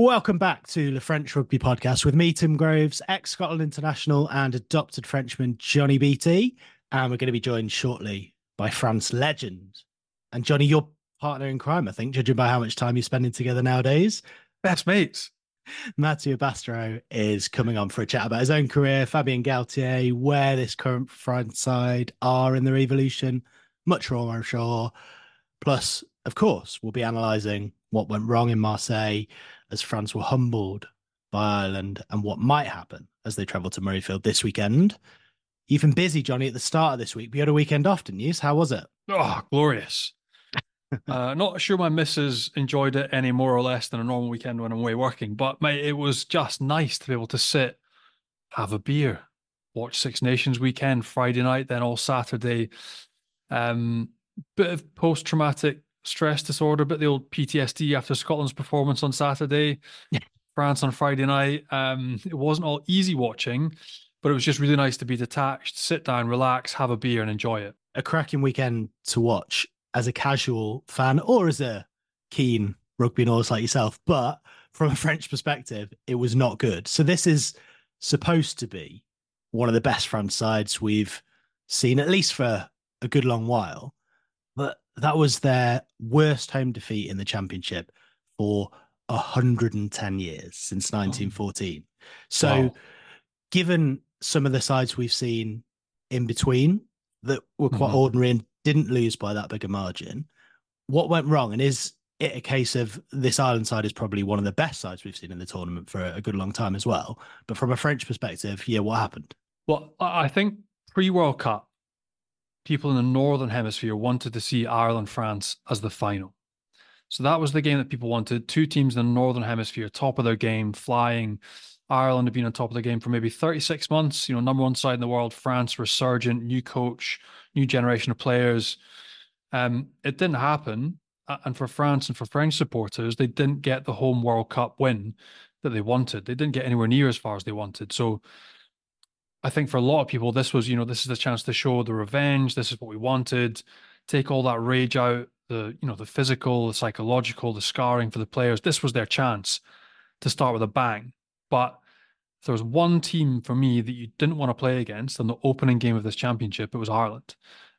Welcome back to the French Rugby Podcast with me, Tim Groves, ex Scotland international and adopted Frenchman Johnny Beattie. And we're going to be joined shortly by France legend. And Johnny, your partner in crime, I think, judging by how much time you're spending together nowadays. Best mates. Mathieu Bastareaud is coming on for a chat about his own career, Fabien Galthié, where this current France side are in their evolution. Much more, I'm sure. Plus, of course, we'll be analysing what went wrong in Marseille as France were humbled by Ireland and what might happen as they travel to Murrayfield this weekend. You've been busy, Johnny, at the start of this week. We had a weekend off, didn't you? How was it? Oh, glorious. uh, not sure my missus enjoyed it any more or less than a normal weekend when I'm away working, but mate, it was just nice to be able to sit, have a beer, watch Six Nations weekend Friday night, then all Saturday. Um, bit of post traumatic stress disorder, but the old PTSD after Scotland's performance on Saturday, France on Friday night. Um, it wasn't all easy watching, but it was just really nice to be detached, sit down, relax, have a beer, and enjoy it. A cracking weekend to watch as a casual fan or as a keen rugby nose like yourself. But from a French perspective, it was not good. So this is supposed to be one of the best France sides we've seen, at least for a good long while. But that was their worst home defeat in the championship for 110 years since 1914. So, wow. given some of the sides we've seen in between that were quite mm-hmm. ordinary and didn't lose by that big a margin, what went wrong? And is it a case of this Ireland side is probably one of the best sides we've seen in the tournament for a good long time as well? But from a French perspective, yeah, what happened? Well, I think pre World Cup, people in the northern hemisphere wanted to see Ireland France as the final. So that was the game that people wanted. Two teams in the northern hemisphere, top of their game, flying. Ireland have been on top of the game for maybe 36 months. You know, number one side in the world. France resurgent, new coach, new generation of players. Um, it didn't happen. And for France and for French supporters, they didn't get the home World Cup win that they wanted. They didn't get anywhere near as far as they wanted. So I think for a lot of people, this was, you know, this is the chance to show the revenge. This is what we wanted. Take all that rage out, the, you know, the physical, the psychological, the scarring for the players. This was their chance to start with a bang. But if there was one team for me that you didn't want to play against in the opening game of this championship, it was Ireland.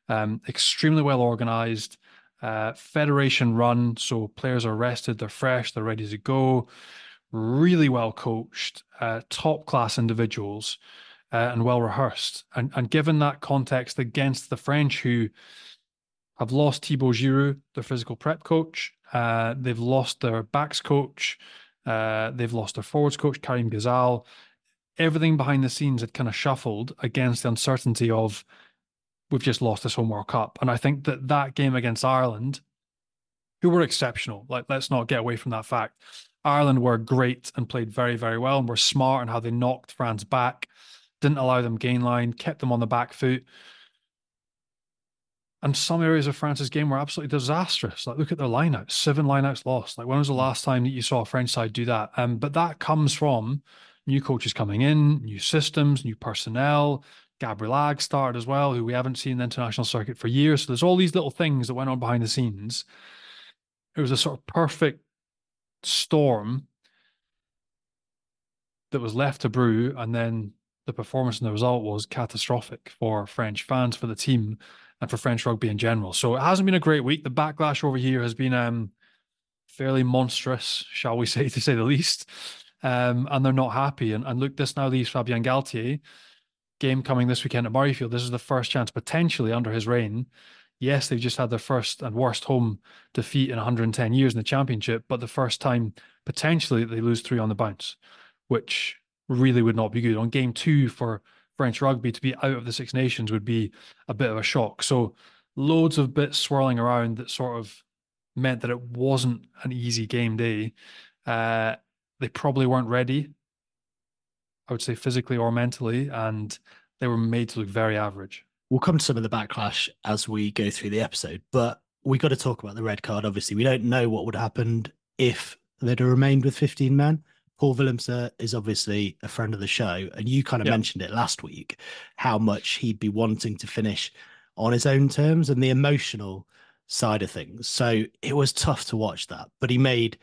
Um, extremely well organized, uh, federation run. So players are rested, they're fresh, they're ready to go. Really well coached, uh, top class individuals uh, and well rehearsed. And, and given that context against the French, who have lost Thibaut Giroud, their physical prep coach, uh, they've lost their backs coach, uh, they've lost their forwards coach, Karim Ghezal. Everything behind the scenes had kind of shuffled against the uncertainty of we've just lost this home World Cup. And I think that that game against Ireland, who were exceptional, like let's not get away from that fact. Ireland were great and played very, very well and were smart in how they knocked France back didn't allow them gain line, kept them on the back foot. And some areas of France's game were absolutely disastrous. Like, look at their lineouts, seven lineouts lost. Like, when was the hmm. last time that you saw a French side do that? Um, but that comes from new coaches coming in, new systems, new personnel. Gabrillagues started as well, who we haven't seen in the international circuit for years. So there's all these little things that went on behind the scenes. It was a sort of perfect storm that was left to brew, and then the performance and the result was catastrophic for French fans, for the team, and for French rugby in general. So it hasn't been a great week. The backlash over here has been um, fairly monstrous, shall we say, to say the least. Um, and they're not happy. And, and look, this now leaves Fabien Galthié. Game coming this weekend at Murrayfield. This is the first chance potentially under his reign. Yes, they've just had their first and worst home defeat in 110 years in the championship, but the first time potentially they lose three on the bounce, which really would not be good. On game two for French rugby to be out of the Six Nations would be a bit of a shock. So loads of bits swirling around that sort of meant that it wasn't an easy game day. Uh, they probably weren't ready, I would say physically or mentally, and they were made to look very average. We'll come to some of the backlash as we go through the episode, but we got to talk about the red card. Obviously, we don't know what would have happened if they'd have remained with 15 men. Paul Willemse is obviously a friend of the show, and you kind of mentioned it last week how much he'd be wanting to finish on his own terms and the emotional side of things. So it was tough to watch that, but he made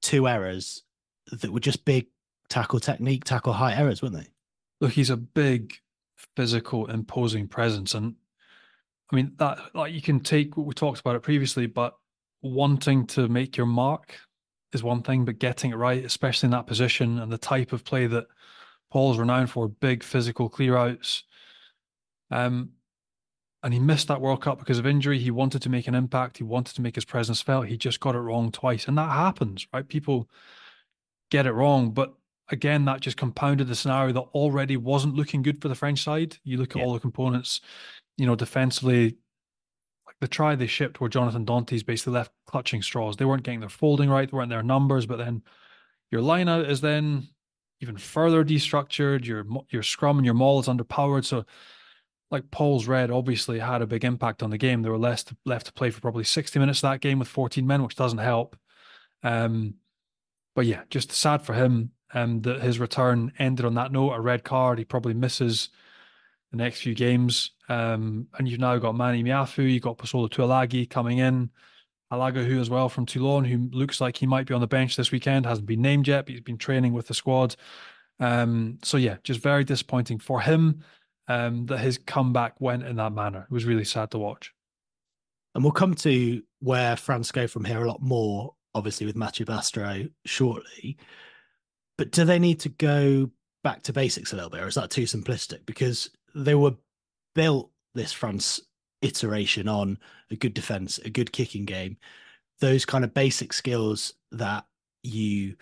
two errors that were just big tackle technique, tackle height errors, weren't they? Look, he's a big, physical, imposing presence, and I mean that like you can take what we talked about it previously, but wanting to make your mark is one thing, but getting it right, especially in that position and the type of play that Paul's renowned for, big physical clear outs. Um, and he missed that World Cup because of injury. He wanted to make an impact. He wanted to make his presence felt. He just got it wrong twice, and that happens, right? People get it wrong, but again, that just compounded the scenario that already wasn't looking good for the French side. You look at yeah. all the components, you know, defensively, the try they shipped where Jonathan Danty's basically left clutching straws. They weren't getting their folding right, they weren't their numbers, but then your line out is then even further destructured. Your your scrum and your maul is underpowered. So, like Paul's red obviously had a big impact on the game. There were less to, left to play for probably 60 minutes of that game with 14 men, which doesn't help. Um, but yeah, just sad for him um, that his return ended on that note. A red card. He probably misses the next few games. Um, and you've now got Manny Meafou, you've got Posolo Tuilagi coming in, Alagahou as well from Toulon, who looks like he might be on the bench this weekend, hasn't been named yet, but he's been training with the squad. Um, so yeah, just very disappointing for him um, that his comeback went in that manner. It was really sad to watch. And we'll come to where France go from here a lot more, obviously with Mathieu Bastareaud shortly. But do they need to go back to basics a little bit, or is that too simplistic? Because they were built this France iteration on a good defense, a good kicking game, those kind of basic skills that you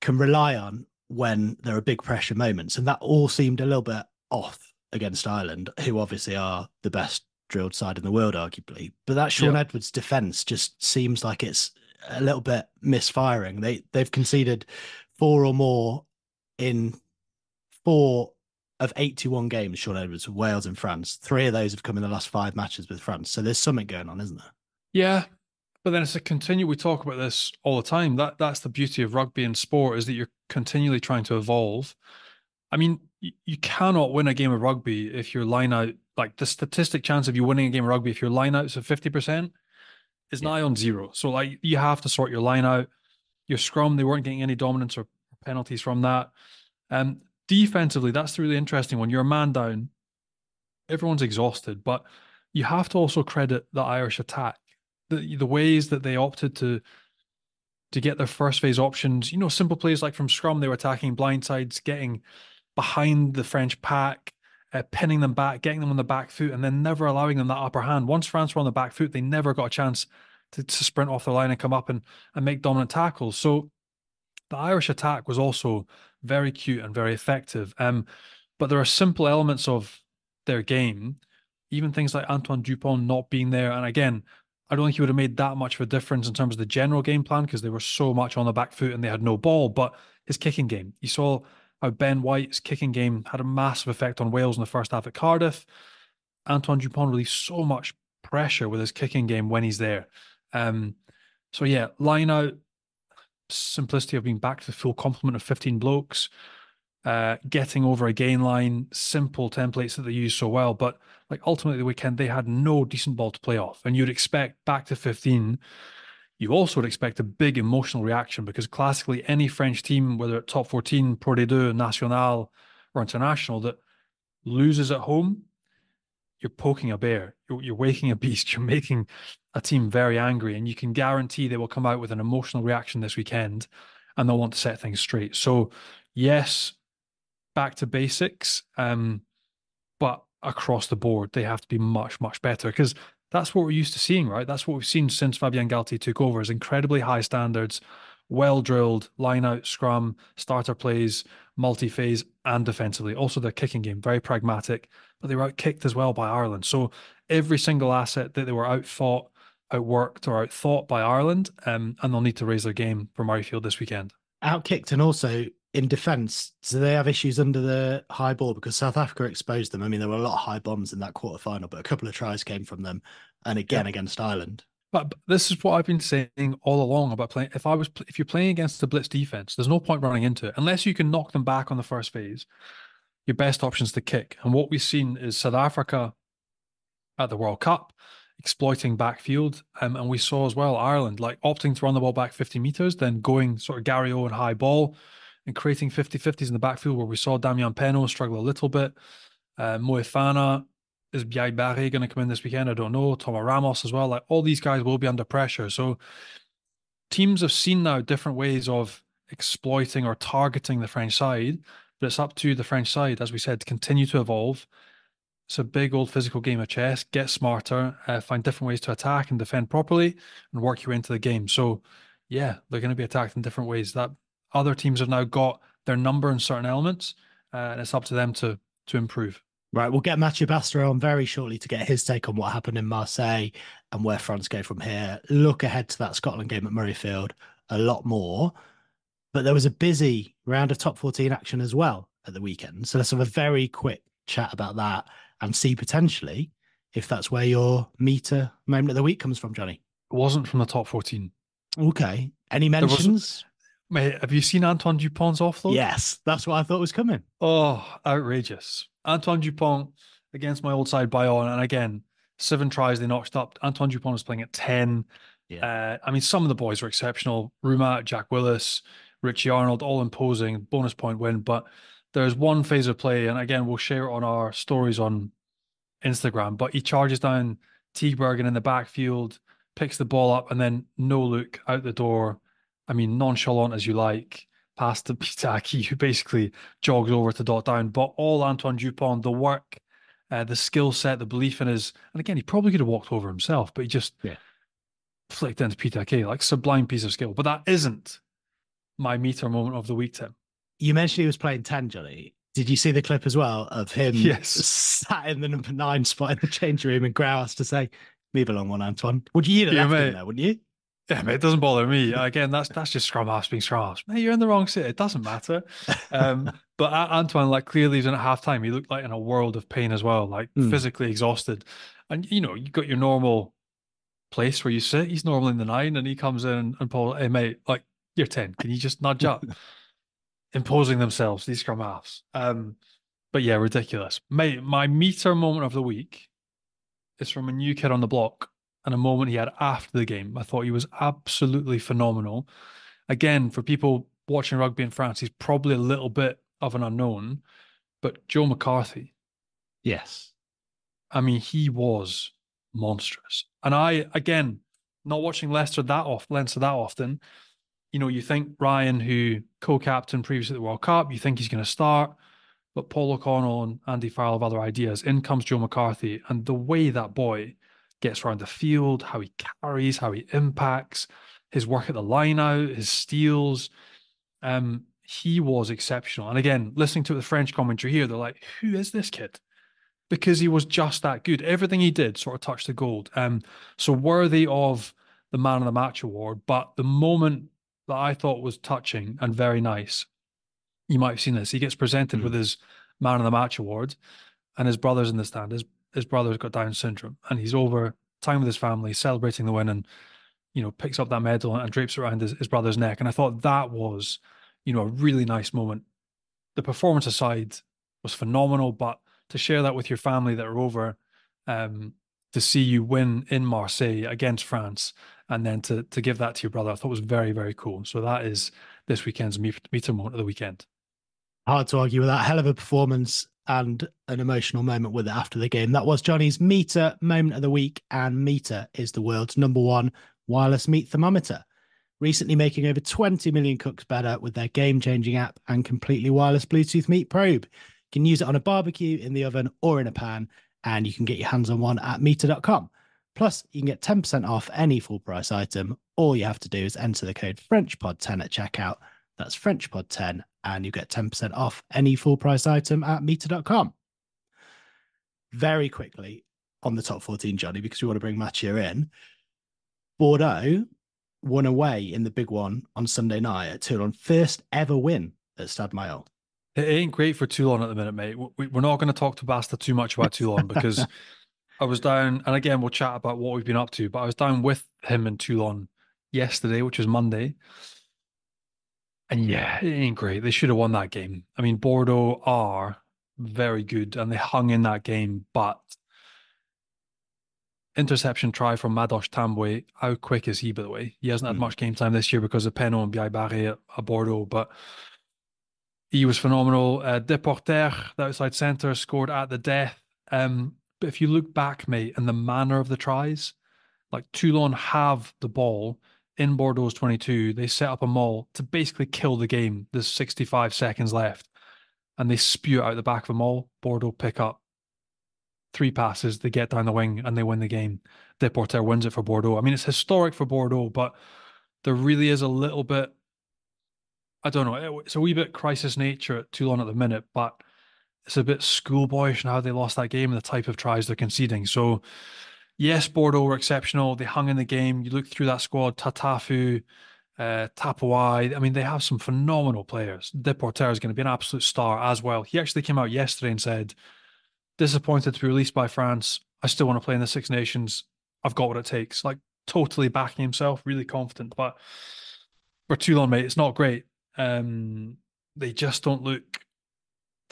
can rely on when there are big pressure moments. And that all seemed a little bit off against Ireland, who obviously are the best drilled side in the world, arguably. But that Shaun Edwards defense just seems like it's a little bit misfiring. They they've conceded four or more in four of 81 games, Shaun Edwards, Wales and France. Three of those have come in the last five matches with France. So there's something going on, isn't there? Yeah. But then it's a continue. We talk about this all the time. That that's the beauty of rugby and sport is that you're continually trying to evolve. I mean, you, you cannot win a game of rugby if your line out, like the statistic chance of you winning a game of rugby if your line outs of 50% is yeah. nigh on zero. So like you have to sort your line out. Your scrum, they weren't getting any dominance or penalties from that. Um, defensively, that's the really interesting one. You're a man down, everyone's exhausted, but you have to also credit the Irish attack. The the ways that they opted to to get their first phase options, you know, simple plays like from scrum, they were attacking blindsides, getting behind the French pack, uh, pinning them back, getting them on the back foot, and then never allowing them that upper hand. Once France were on the back foot, they never got a chance to, to sprint off the line and come up and, and make dominant tackles. So the Irish attack was also very cute and very effective. Um, but there are simple elements of their game, even things like Antoine Dupont not being there. And again, I don't think he would have made that much of a difference in terms of the general game plan because they were so much on the back foot and they had no ball. But his kicking game, you saw how Ben White's kicking game had a massive effect on Wales in the first half at Cardiff. Antoine Dupont released so much pressure with his kicking game when he's there. Um, so yeah, line out, simplicity of being back to the full complement of 15 blokes, uh, getting over a gain line, simple templates that they use so well. But like ultimately the weekend, they had no decent ball to play off. And you'd expect back to 15, you also would expect a big emotional reaction because classically any French team, whether at top 14, Pro D2, National, or International, that loses at home, you're poking a bear, you're, you're waking a beast, you're making a team very angry, and you can guarantee they will come out with an emotional reaction this weekend and they'll want to set things straight. So, yes, back to basics, um, but across the board, they have to be much, much better because that's what we're used to seeing, right? That's what we've seen since Fabien Galthié took over is incredibly high standards, well drilled, line out, scrum, starter plays, multi phase, and defensively. Also, their kicking game, very pragmatic, but they were outkicked as well by Ireland. So every single asset that they were out fought, outworked, or outthought by Ireland, um, and they'll need to raise their game for Murrayfield this weekend. Outkicked and also in defence, do they have issues under the high ball because South Africa exposed them? I mean, there were a lot of high bombs in that quarter final, but a couple of tries came from them, and again yeah. against Ireland. But, but, this is what I've been saying all along about playing. If I was, if you're playing against the blitz defense, there's no point running into it unless you can knock them back on the first phase. Your best options to kick, and what we've seen is South Africa at the World Cup exploiting backfield. Um, and we saw as well Ireland like opting to run the ball back 50 meters, then going sort of Garryowen high ball and creating 50 50s in the backfield where we saw Damian Penaud struggle a little bit. Uh, Moefana is Bielle-Biarrey going to come in this weekend? I don't know. Thomas Ramos as well. Like all these guys will be under pressure. So teams have seen now different ways of exploiting or targeting the French side, but it's up to the French side, as we said, to continue to evolve. It's a big old physical game of chess. Get smarter, uh, find different ways to attack and defend properly, and work your way into the game. So, yeah, they're going to be attacked in different ways. That other teams have now got their number in certain elements, uh, and it's up to them to to improve. Right, we'll get Mathieu Bastareaud on very shortly to get his take on what happened in Marseille and where France go from here. Look ahead to that Scotland game at Murrayfield a lot more. But there was a busy round of top 14 action as well at the weekend. So let's have a very quick chat about that and see potentially if that's where your Meater moment of the week comes from, Johnny. It wasn't from the top 14. Okay. Any mentions? Mate, have you seen Antoine Dupont's offload? Yes, that's what I thought was coming. Oh, outrageous. Antoine Dupont against my old side Bayonne. And again, seven tries they notched up. Antoine Dupont was playing at 10. Yeah. Uh, I mean, some of the boys were exceptional. Roumat, Jack Willis, Richie Arnold, all imposing, bonus point win. But there's one phase of play, and again, we'll share it on our stories on Instagram. But he charges down Teague-Bergen in the backfield, picks the ball up, and then no look out the door. I mean, nonchalant as you like past to Pita Ahki, who basically jogs over to dot down. But all Antoine Dupont, the work, uh, the skill set, the belief in his, and again, he probably could have walked over himself, but he just yeah. flicked into Pita Ahki, like sublime piece of skill. But that isn't my meter moment of the week, Tim. You mentioned he was playing 10, Johnny. Did you see the clip as well of him yes. sat in the number nine spot in the change room and Graou to say, move along one, Antoine? Would you yeah, left him there, wouldn't you? Yeah, mate, it doesn't bother me. Again, that's that's just scrum halves being scrum halves. Mate, you're in the wrong seat. It doesn't matter. Um, but Antoine, like clearly, he's in at halftime. He looked like in a world of pain as well, like mm. physically exhausted. And you know, you've got your normal place where you sit. He's normally in the nine, and he comes in and Paul, hey mate, like you're ten. Can you just nudge up? Imposing themselves, these scrum halves. Um, but yeah, ridiculous. My, my Meater moment of the week is from a new kid on the block and a moment he had after the game. I thought he was absolutely phenomenal. Again, for people watching rugby in France, he's probably a little bit of an unknown, but Joe McCarthy. Yes. I mean, he was monstrous. And I, again, not watching Leicester that often, Leinster that often, you know, you think Ryan, who co-captain previously at the World Cup, you think he's going to start, but Paul O'Connell and Andy Farrell have other ideas. In comes Joe McCarthy, and the way that boy gets around the field, how he carries, how he impacts, his work at the line out, his steals. Um, he was exceptional. And again, listening to the French commentary here, they're like, who is this kid? Because he was just that good. Everything he did sort of touched the gold. Um, so worthy of the man of the match award. But the moment that I thought was touching and very nice, you might have seen this. He gets presented mm-hmm. with his man of the match award, and his brother's in the stand. His his brother's got Down syndrome, and he's over time with his family, celebrating the win, and you know picks up that medal and drapes it around his, his brother's neck. And I thought that was, you know, a really nice moment. The performance aside was phenomenal, but to share that with your family that are over, um, to see you win in Marseille against France, and then to to give that to your brother, I thought was very very cool. So that is this weekend's Meater moment of the weekend. Hard to argue with that. Hell of a performance and an emotional moment with it after the game. That was Johnny's Meater moment of the week, and Meater is the world's number one wireless meat thermometer. Recently making over 20 million cooks better with their game changing app and completely wireless Bluetooth meat probe. You can use it on a barbecue, in the oven, or in a pan, and you can get your hands on one at Meater.com. Plus, you can get 10% off any full price item. All you have to do is enter the code FrenchPod10 at checkout. That's FrenchPod10 and you get 10% off any full price item at Meater.com. Very quickly on the top 14, Johnny, because we want to bring Mathieu in. Bordeaux won away in the big one on Sunday night at Toulon. First ever win at Stade Mayol. It ain't great for Toulon at the minute, mate. We're not going to talk to Basta too much about Toulon because I was down, and again, we'll chat about what we've been up to, but I was down with him in Toulon yesterday, which was Monday. And yeah, it ain't great. They should have won that game. I mean, Bordeaux are very good and they hung in that game, but interception try from Madosh Tambwe. How quick is he, by the way? He hasn't had mm. much game time this year because of Penaud and Bielle-Biarrey at, at Bordeaux, but he was phenomenal. Uh, Depoortere, the outside centre, scored at the death. Um, but if you look back, mate, and the manner of the tries, like Toulon have the ball in Bordeaux's 22. They set up a maul to basically kill the game. There's 65 seconds left. And they spew out the back of the maul. Bordeaux pick up three passes, they get down the wing and they win the game. Depoortere wins it for Bordeaux. I mean, it's historic for Bordeaux, but there really is a little bit, I don't know, it's a wee bit crisis nature at Toulon at the minute, but it's a bit schoolboyish in how they lost that game and the type of tries they're conceding. So, yes, Bordeaux were exceptional. They hung in the game. You look through that squad, Tatafu, uh, Tapuai. I mean, they have some phenomenal players. Depoortere is going to be an absolute star as well. He actually came out yesterday and said, disappointed to be released by France. I still want to play in the Six Nations. I've got what it takes. Like totally backing himself, really confident. But for Toulon, mate, it's not great. Um, they just don't look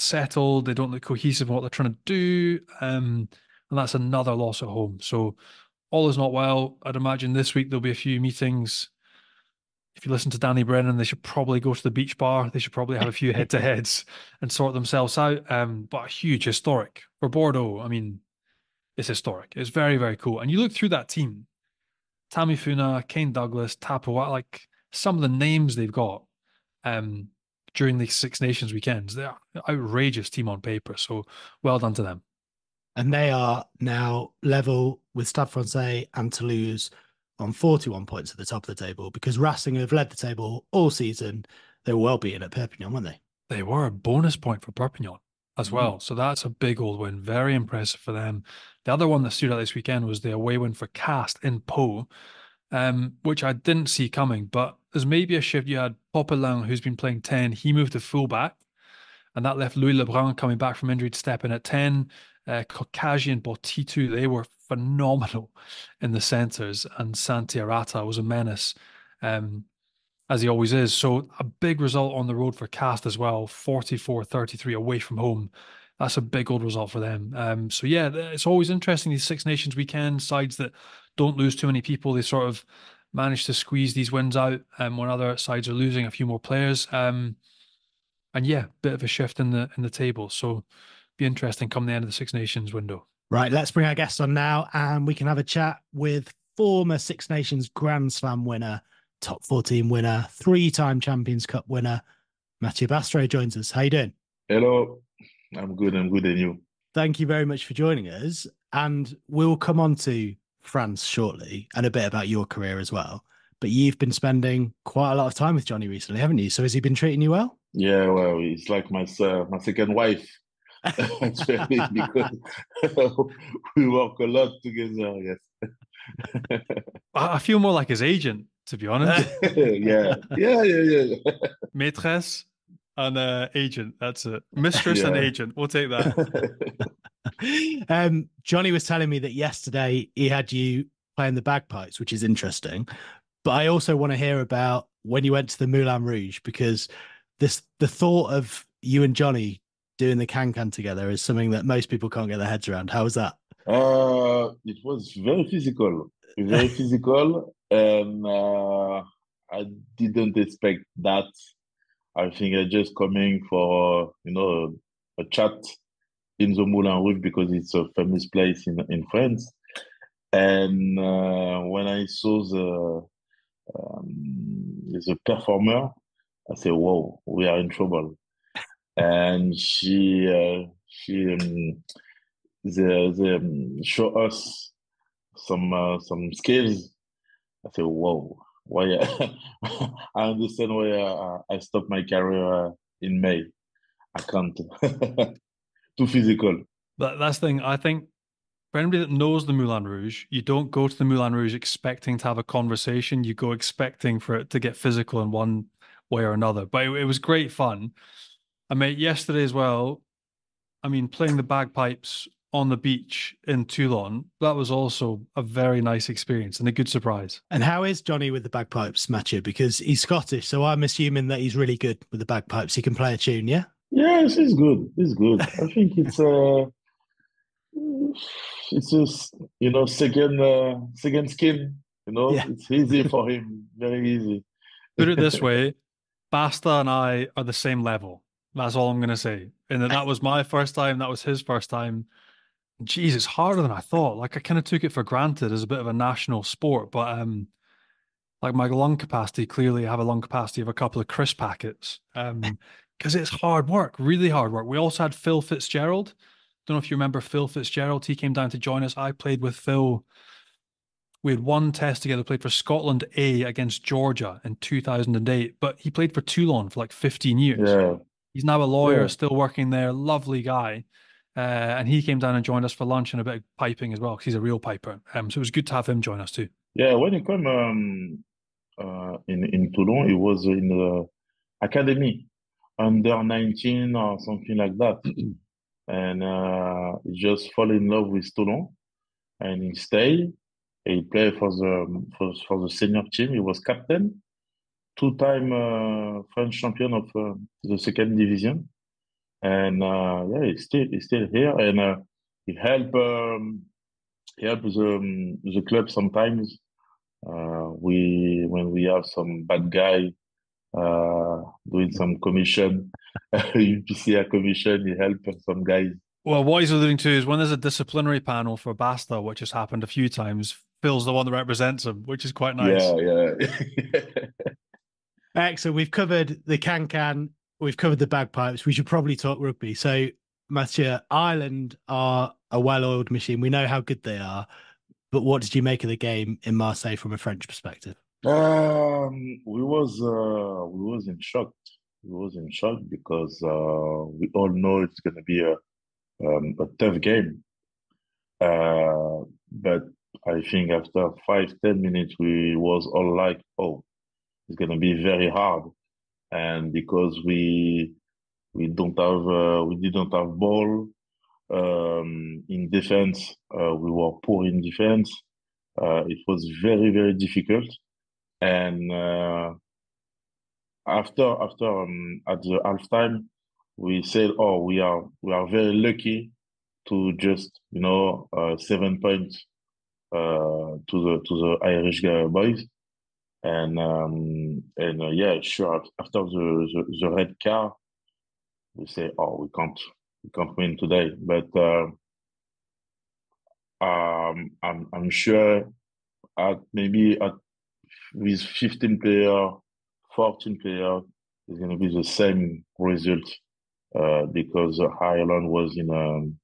settled. They don't look cohesive in what they're trying to do. Um, and that's another loss at home. So all is not well. I'd imagine this week there'll be a few meetings if you listen to Danny Brennan, they should probably go to the beach bar. They should probably have a few head to heads and sort themselves out. Um, but a huge historic for Bordeaux. I mean, it's historic. It's very, very cool. And you look through that team Tammy Tamifuna, Kane Douglas, Tapuai, like some of the names they've got um, during the Six Nations weekends. They're outrageous team on paper. So well done to them. And they are now level with Stade Francais and Toulouse on 41 points at the top of the table because Racing have led the table all season. They were well beaten at Perpignan, weren't they? They were a bonus point for Perpignan as mm-hmm. well. So that's a big old win. Very impressive for them. The other one that stood out this weekend was the away win for Castres in Pau, um, which I didn't see coming. But there's maybe a shift. You had Popelin, who's been playing 10. He moved to fullback, and that left Louis Lebrun coming back from injury to step in at 10. Uh, and Botitu, they were phenomenal in the centres, and Santi Arata was a menace, um, as he always is. So a big result on the road for Castres as well, 44-33 away from home. That's a big old result for them. Um, so yeah, it's always interesting these Six Nations weekend sides that don't lose too many people. They sort of manage to squeeze these wins out um, when other sides are losing a few more players. Um, and yeah, bit of a shift in the in the table. So be interesting come the end of the Six Nations window. Right, let's bring our guest on now and we can have a chat with former Six Nations Grand Slam winner, top 14 winner, three time Champions Cup winner. Mathieu Bastareaud joins us. How you doing? Hello, I'm good. I'm good. And you? Thank you very much for joining us. And we'll come on to France shortly and a bit about your career as well. But you've been spending quite a lot of time with Johnny recently, haven't you? So has he been treating you well? Yeah, well, he's like my uh, my second wife. actually because we work a lot together. Yes. I feel more like his agent, to be honest. yeah, yeah, yeah, yeah. Maîtresse and uh, agent. That's it. Mistress yeah. and agent. We'll take that. um, Johnny was telling me that yesterday he had you playing the bagpipes, which is interesting. But I also want to hear about when you went to the Moulin Rouge because this the thought of you and Johnny doing the can can together is something that most people can't get their heads around. How was that? Uh, it was very physical, very physical, and uh, I didn't expect that. I think I just coming for you know a chat in the Moulin Rouge because it's a famous place in in France. And uh, when I saw the um, the performer, I said, "Whoa, we are in trouble." and she uh, she um, the the um, show us some uh, some skills. I said, "Whoa, why?" I understand why uh, I stopped my career uh, in May. I can't. Too physical. But that's the thing. I think for anybody that knows the Moulin Rouge, you don't go to the Moulin Rouge expecting to have a conversation. You go expecting for it to get physical in one way or another. But it, it was great fun. I mate, yesterday as well. I mean, playing the bagpipes on the beach in Toulon, that was also a very nice experience and a good surprise. And how is Johnny with the bagpipes, Mathieu? Because he's Scottish, so I'm assuming that he's really good with the bagpipes. He can play a tune, yeah? Yes, he's good. He's good. I think it's uh It's just you know second uh, second skin. You know, Yeah. it's easy for him, very easy. Put it this way, Basta and I are the same level. That's all I'm going to say. And that, that was my first time. That was his first time. Jeez, it's harder than I thought. Like I kind of took it for granted as a bit of a national sport, but um, like my lung capacity, clearly I have a lung capacity of a couple of crisp packets. Um, because it's hard work, really hard work. We also had Phil Fitzgerald. Don't know if you remember Phil Fitzgerald. He came down to join us. I played with Phil. We had one test together, played for Scotland A against Georgia in 2008, but he played for Toulon for like 15 years. Yeah, He's now a lawyer, Yeah. still working there. Lovely guy. Uh, and he came down and joined us for lunch and a bit of piping as well, because he's a real piper. Um, so it was good to have him join us too. yeah. When he came um, uh, in in Toulon, he was in the academy under 19 or something like that, and uh, he just fell in love with Toulon, and he stayed. He played for the for, for the senior team. He was captain, two-time uh, French champion of uh, the second division, and uh, yeah, he's still he's still here, and uh, he help um, he help the um, the club sometimes. Uh, we when we have some bad guy uh, doing some commission, UPCA commission, he help some guys. Well, what he's alluding to is when there's a disciplinary panel for Basta, which has happened a few times, Phil's the one that represents him, which is quite nice. Yeah, yeah. Excellent. We've covered the can can. We've covered the bagpipes. We should probably talk rugby. So, Mathieu, Ireland are a well-oiled machine. We know how good they are. But what did you make of the game in Marseille from a French perspective? Um, we was uh, we was in shock. We was in shock because uh, we all know it's gonna be a um, a tough game. Uh, but I think after five ten minutes, we was all like, "Oh, it's gonna be very hard," and because we we don't have uh, we didn't have ball um, in defense, uh, we were poor in defense. Uh, it was very very difficult and uh, after after um, at the halftime we said oh we are we are very lucky to just you know uh, seven points uh, to the to the Irish boys and um, and uh, yeah sure after the, the the red card we say oh we can't we can't win today but uh, um, I'm I'm sure at maybe at with 15 player, 14 player, it's going to be the same result uh, because Ireland was in um,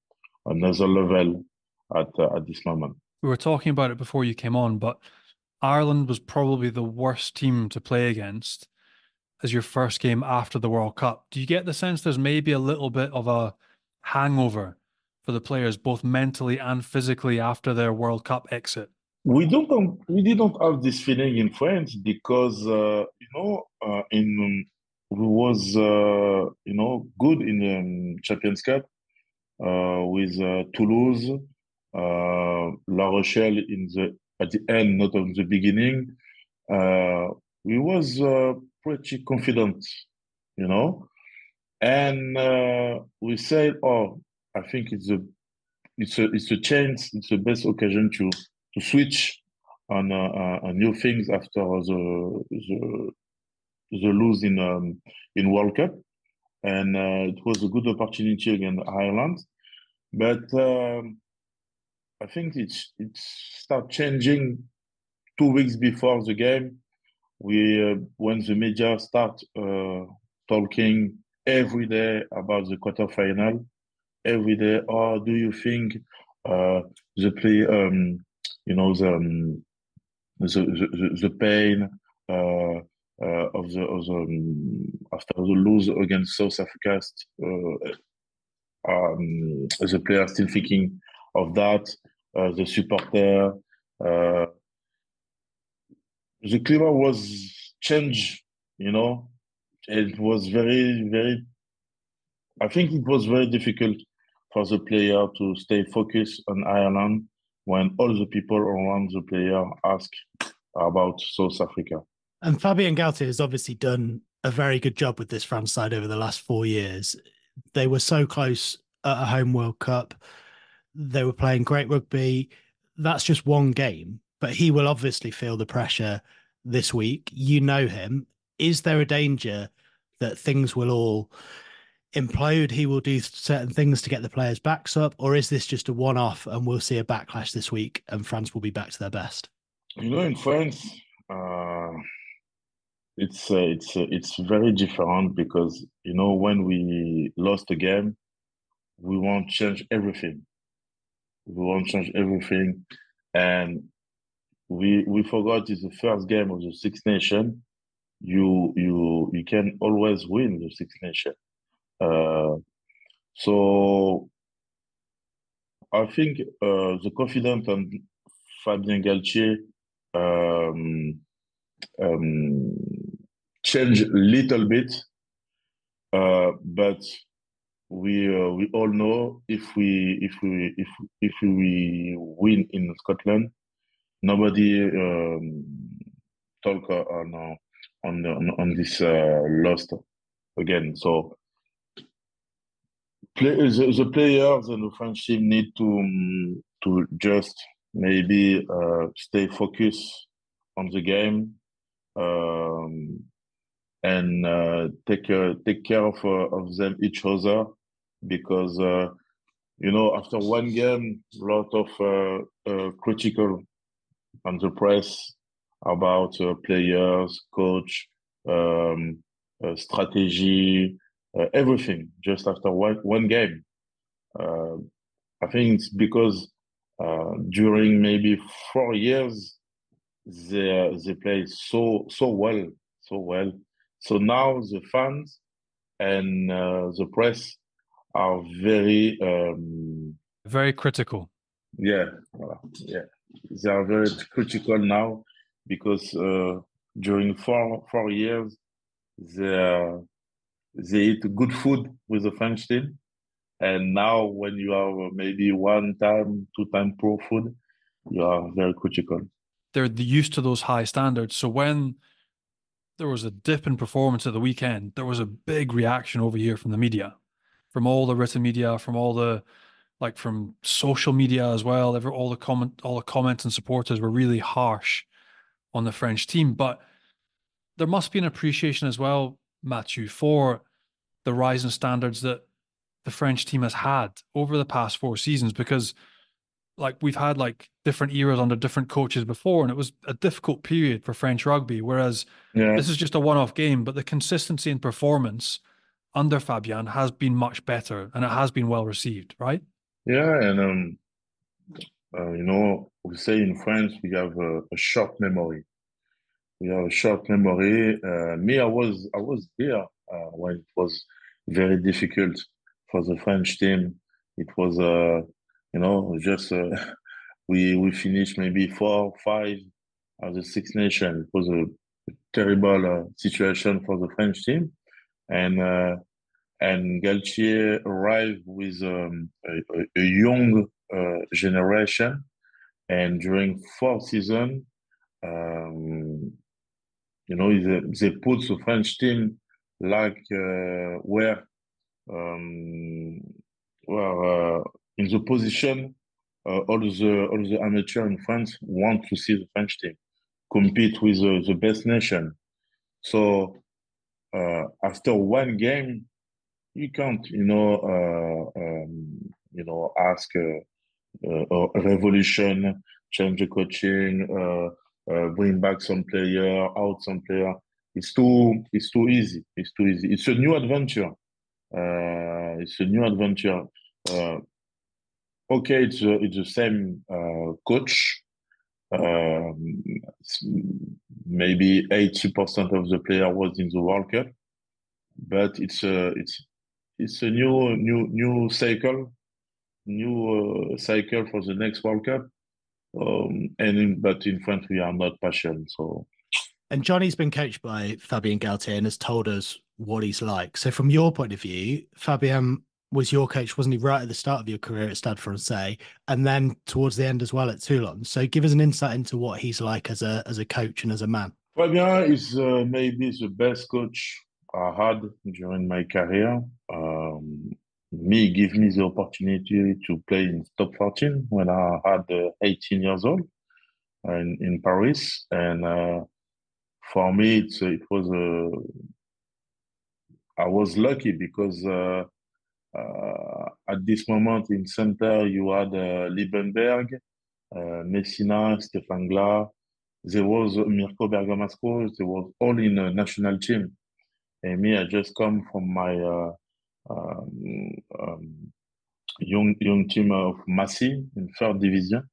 another level at uh, at this moment. We were talking about it before you came on, but Ireland was probably the worst team to play against as your first game after the World Cup. Do you get the sense there's maybe a little bit of a hangover for the players, both mentally and physically, after their World Cup exit? We don't we didn't have this feeling in France because uh, you know uh, in we was uh, you know good in the um, Champions Cup uh, with uh, Toulouse, uh, La Rochelle in the at the end, not on the beginning. Uh, we was uh, pretty confident, you know, and uh, we said, "Oh, I think it's a it's a it's a chance, it's the best occasion to." to switch on uh, uh, new things after the the, the lose in um, in World Cup, and uh, it was a good opportunity against Ireland. But um, I think it's it start changing two weeks before the game. We uh, when the media start uh, talking every day about the quarterfinal, every day. Oh, do you think uh, the play? Um, you know the um, the, the, the pain uh, uh, of the, of the um, after the lose against South Africa. Uh, um, the player still thinking of that. Uh, the supporter, uh, the climate was changed. You know, it was very very. I think it was very difficult for the player to stay focused on Ireland when all the people around the player ask about South Africa. And Fabien Galthié has obviously done a very good job with this France side over the last four years. They were so close at a home World Cup. They were playing great rugby. That's just one game, but he will obviously feel the pressure this week. You know him. Is there a danger that things will all implode? He will do certain things to get the players' backs up, or is this just a one off and we'll see a backlash this week and France will be back to their best? You know, in France, uh, it's uh, it's uh, it's very different because you know when we lost the game, we want to change everything. We want to change everything, and we we forgot it's the first game of the Six Nation. You you you can always win the Six Nation. Uh, so I think uh, the confidence and Fabien Galthié um, um, change a little bit, uh, but we uh, we all know if we if we if if we win in Scotland, nobody um, talk on uh, on on, on this uh, lost again. So play, the, the players and the French team need to um, to just maybe uh, stay focused on the game um, and uh, take uh, take care of uh, of them each other because uh, you know after one game a lot of uh, critical on the press about players coach um, strategy everything just after one, one game i think it's because uh, during maybe four years, they they play so so well, so well. So now the fans and uh, the press are very um, very critical. Yeah, yeah, they are very critical now because uh, during four four years they they eat good food with the French team and now, when you have maybe one time, two time pro food, you are very critical. They're used to those high standards. So when there was a dip in performance at the weekend, there was a big reaction over here from the media, from all the written media, from all the like from social media as well. Every, all the comment, all the comments and supporters were really harsh on the French team. But there must be an appreciation as well, Mathieu, for the rise in standards that the French team has had over the past four seasons because like we've had like different eras under different coaches before and it was a difficult period for French rugby whereas yeah. this is just a one-off game but the consistency in performance under Fabien has been much better and it has been well received right yeah and um uh, you know we say in France we have a, a short memory we have a short memory uh, me I was I was there uh, when it was very difficult for the French team. It was, uh, you know, just uh, we we finished maybe four, five as the Six Nation. It was a, terrible uh, situation for the French team, and and Galthié arrived with um, a, a, young uh, generation, and during four season, um, you know, they, they put the French team like uh, where um, uh, in the position uh, all the all the amateur in France want to see the French team compete with the, the best nation. So uh, after one game, you can't, you know, uh, um, you know, ask uh, uh, a revolution, change the coaching, bring back some player, out some player. It's too, it's too easy. It's too easy. It's a new adventure. Uh, it's a new adventure. Uh, okay, it's a, it's the same uh, coach. Um, maybe eighty percent of the player was in the World Cup, but it's a it's it's a new new new cycle, new uh, cycle for the next World Cup. Um, and in, but in France we are not passionate, so. And Johnny's been coached by Fabien Galthié and has told us what he's like. So, from your point of view, Fabien was your coach, wasn't he, right at the start of your career at Stade Francais, and then towards the end as well at Toulon. So, give us an insight into what he's like as a as a coach and as a man. Fabien is uh, maybe the best coach I had during my career. Um, me give me the opportunity to play in top 14 when I had uh, 18 years old in, in Paris. And uh, for me, it's, it was a, I was lucky because uh, uh, at this moment in center, you had uh, Liebenberg, uh, Messina, Stéphane Glas. There was Mirko Bergamasco. There was all in a national team. And me, I just come from my uh, um, um, young young team of Massy in third division,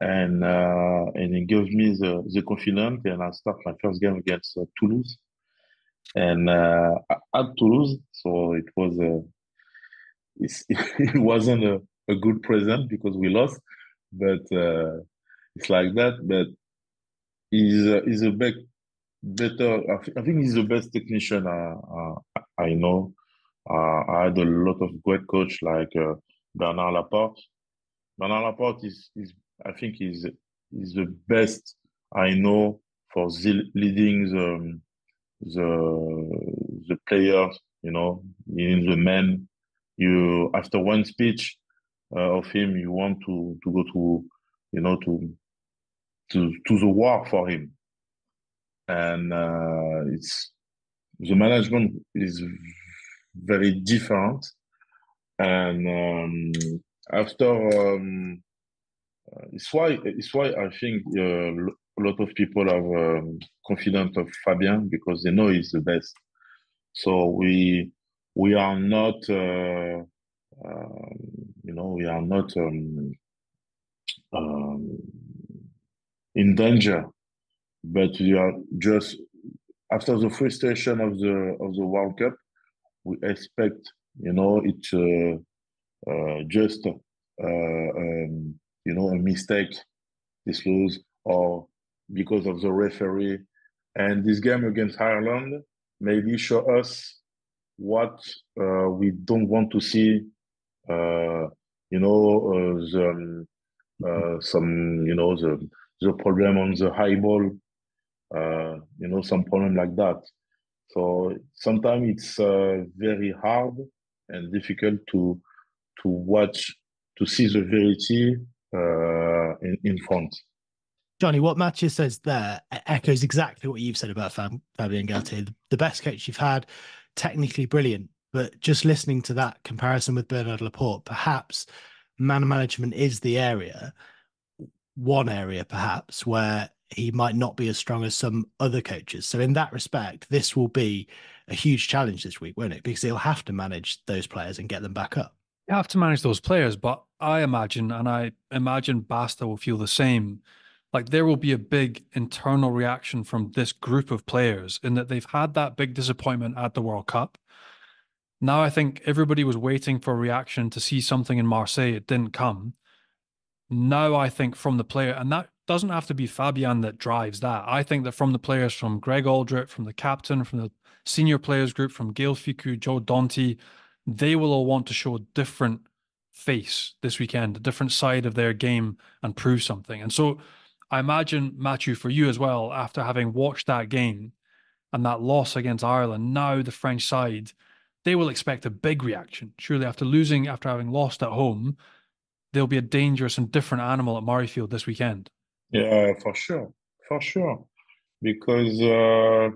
and uh, and it gave me the, the confidence, and I start my first game against uh, Toulouse, and uh, at Toulouse, so it was a it wasn't a, a good present because we lost, but uh, it's like that. But he's he's a big, better. I, th- I think he's the best technician I, I, I know. Uh, I had a lot of great coach like uh, Bernard Laporte. Bernard Laporte is, is I think is is the best I know for leading the the the players. You know, in the men. You after one speech uh, of him, you want to to go to you know to to to the war for him, and uh, it's the management is very different. And um, after, um, uh, it's why it's why I think uh, a lot of people are um, confident of Fabien because they know he's the best. So we we are not, uh, uh, you know, we are not um, um, in danger, but we are just after the frustration of the of the World Cup we expect, you know, it's uh, uh, just, uh, um, you know, a mistake, this lose, or because of the referee. And this game against Ireland maybe show us what uh, we don't want to see. Uh, you know, uh, the, um, some, you know, the the problem on the high ball. You know, some problem like that. So sometimes it's uh, very hard and difficult to to watch to see the verity uh, in, in front. Johnny, what Mathieu says there echoes exactly what you've said about Fab- Fabien Galthié, the best coach you've had, technically brilliant. But just listening to that comparison with Bernard Laporte, perhaps man management is the area, one area perhaps, where he might not be as strong as some other coaches. So in that respect, this will be a huge challenge this week, won't it? Because he'll have to manage those players and get them back up. You have to manage those players, but I imagine, and I imagine Basta will feel the same. Like there will be a big internal reaction from this group of players in that they've had that big disappointment at the World Cup. Now I think everybody was waiting for a reaction to see something in Marseille. It didn't come. Now I think from the player, and that doesn't have to be Fabien that drives that. I think that from the players, from Greg Alldritt, from the captain, from the senior players group, from Gaël Fickou, Joe Danty, they will all want to show a different face this weekend, a different side of their game and prove something. And so I imagine, Matthew, for you as well, after having watched that game and that loss against Ireland, now the French side, they will expect a big reaction. Surely after losing, after having lost at home, they'll be a dangerous and different animal at Murrayfield this weekend. Yeah, for sure, for sure, because uh,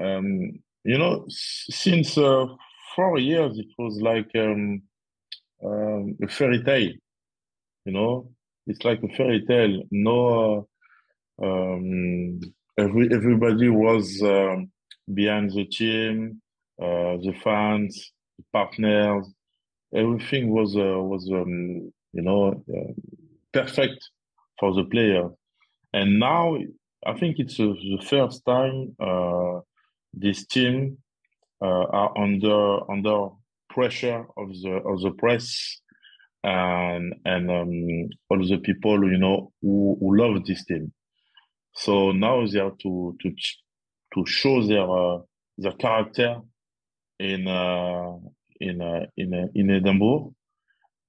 um, you know, since uh, four years, it was like um, um, a fairy tale. You know, it's like a fairy tale. No, uh, um, every everybody was um, behind the team, uh, the fans, the partners. Everything was uh, was um, you know uh, perfect for the player. And now I think it's the first time uh, this team uh, are under under pressure of the of the press and and um, all the people you know who, who love this team. So now they have to to to show their uh, their character in uh, in uh, in uh, in Edinburgh,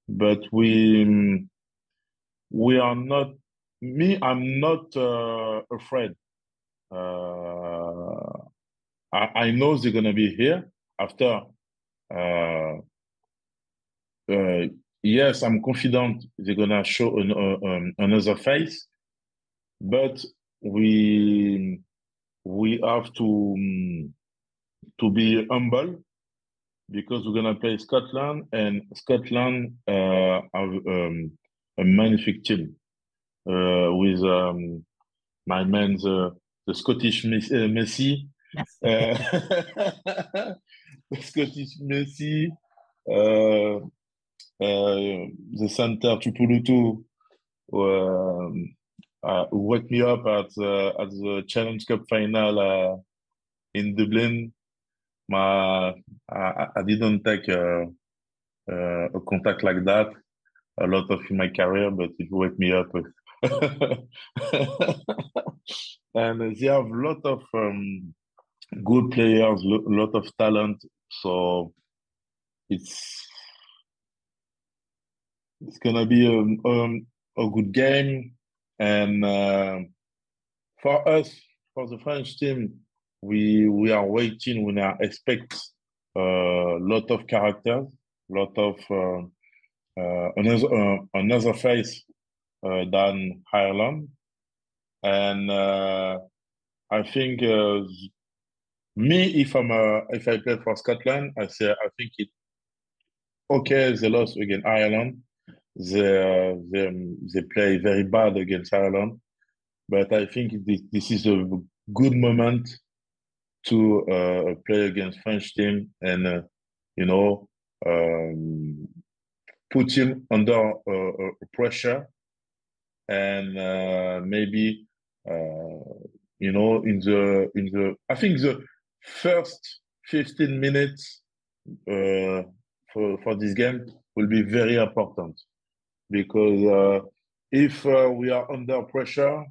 but we we are not me i'm not uh, afraid. Uh, I, I know they're gonna be here after uh, uh, yes, I'm confident they're gonna show an, uh, um, another face, but we we have to um, to be humble because we're gonna play Scotland, and Scotland uh, have um, a magnific team uh, with um, my man the, the Scottish uh, Messi, uh, Scottish Messi, uh, uh, the center Tuipulotu, um, uh, who woke me up at at the Challenge Cup final in Dublin. My I, I didn't take a, a, contact like that a lot of in my career, but it woke me up. and they have a lot of um, good players, a lot of talent. So it's it's gonna be a, um, um, a good game, and uh, for us, for the French team, we we are waiting. We are expect a uh, lot of characters, a lot of uh, another uh, another face uh, than Ireland, and uh, I think me if I'm a, if I play for Scotland, I say I think it okay. They lost against Ireland. They they they play very bad against Ireland, but I think this, this is a good moment to uh, play against French team and uh, you know um, put him under uh, uh pressure and uh, maybe uh, you know in the in the I think the first 15 minutes for for this game will be very important because if we are under pressure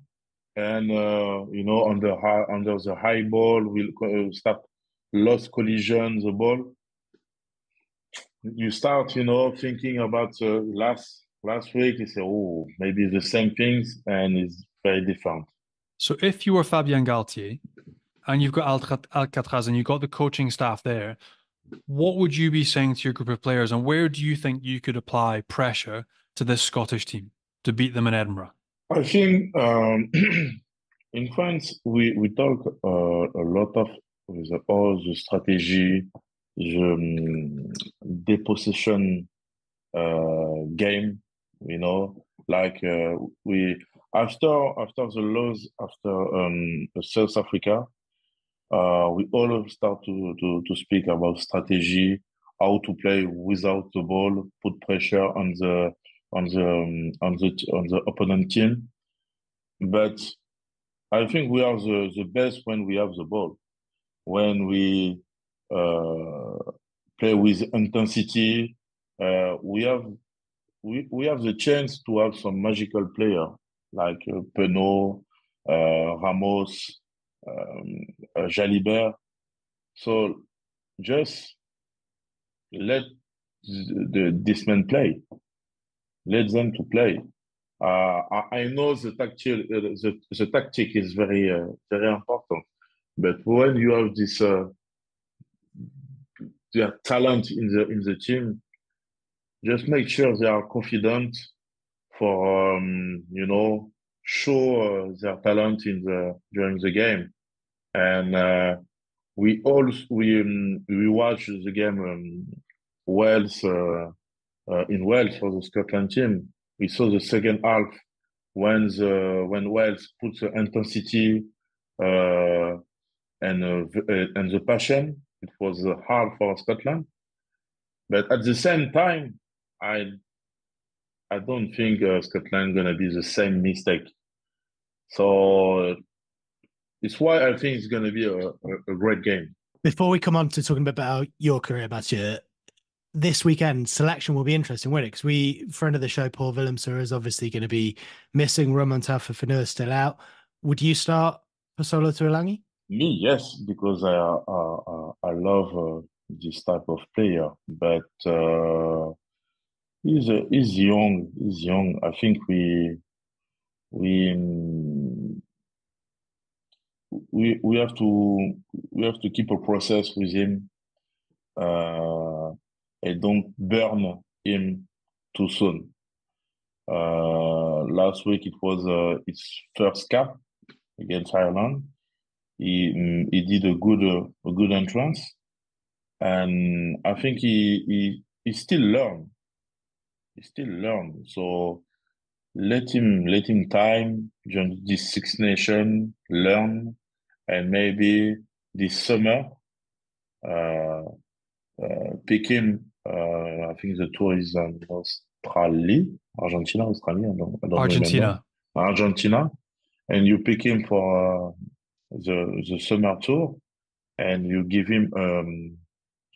and uh, you know under high, under the high ball we'll start lost collision the ball you start you know thinking about uh, last last week you say oh maybe the same things and it's very different. So if you were fabien Galthié and you've got alcatraz and you've got the coaching staff there what would you be saying to your group of players and where do you think you could apply pressure to this scottish team to beat them in edinburgh? I think um, in France, we, we talk uh, a lot of with all the strategy, um, depossession uh, game, you know, like uh, we after after the loss after um, South Africa, uh, we all start to, to to speak about strategy, how to play without the ball, put pressure on the on the um, on the on the opponent team. But I think we are the, the best when we have the ball, when we uh, play with intensity. Uh, we have we, we have the chance to have some magical player like uh, uh, Ramos, um, uh, Jalibert. So just let the, the, this man play let them to play. Uh, I, know the tactic, the, the tactic is very, uh, very important. But when you have this uh, their talent in the in the team, just make sure they are confident for um, you know show uh, their talent in the during the game. And uh, we all we um, we watch the game um, Wales uh, uh, in Wales for the Scotland team. We saw the second half when the when Wales put the intensity uh, and uh, and the passion. It was hard for Scotland, but at the same time, I I don't think uh, Scotland gonna be the same mistake. So it's why I think it's gonna be a, a, a great game. Before we come on to talking about your career, Mathieu, this weekend selection will be interesting, won't it? Because we friend of the show, Paul Willemse, is obviously going to be missing. Romain Tafa still out. Would you start Posolo Tuilagi? Me, yes, because I uh, I love uh, this type of player, but uh, he's uh, he's young. He's young. I think we we we we have to we have to keep a process with him. Uh, and don't burn him too soon. Uh, last week it was uh, his first cap against Ireland. He mm, he did a good uh, a good entrance, and I think he he he still learn. He still learn. So let him let him time join this Six Nation, learn, and maybe this summer, uh, uh, pick him. Uh, I think the tour is in Australia, Argentina, Australia. I don't, I don't Argentina. Remember. Argentina, and you pick him for uh, the the summer tour, and you give him um,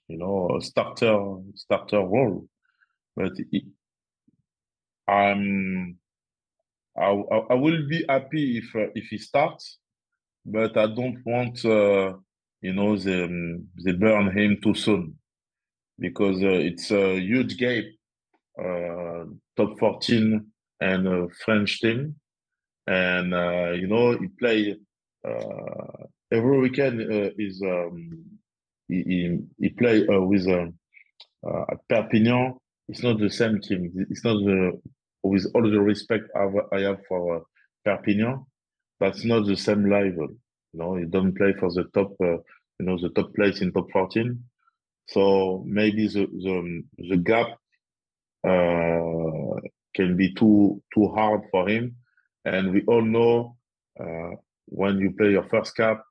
you know a starter starter role. But I'm I, I will be happy if uh, if he starts, but I don't want uh, you know they they burn him too soon because uh, it's a huge gap, uh, top fourteen and a French team, and uh, you know he play uh, every weekend is um, he, he, he play with at Perpignan. It's not the same team. It's not the with all the respect I have for uh, Perpignan, that's not the same level. You know, he don't play for the top, uh, you know, the top place in top 14. So maybe the the, the gap uh, can be too too hard for him. And we all know uh, when you play your first cap,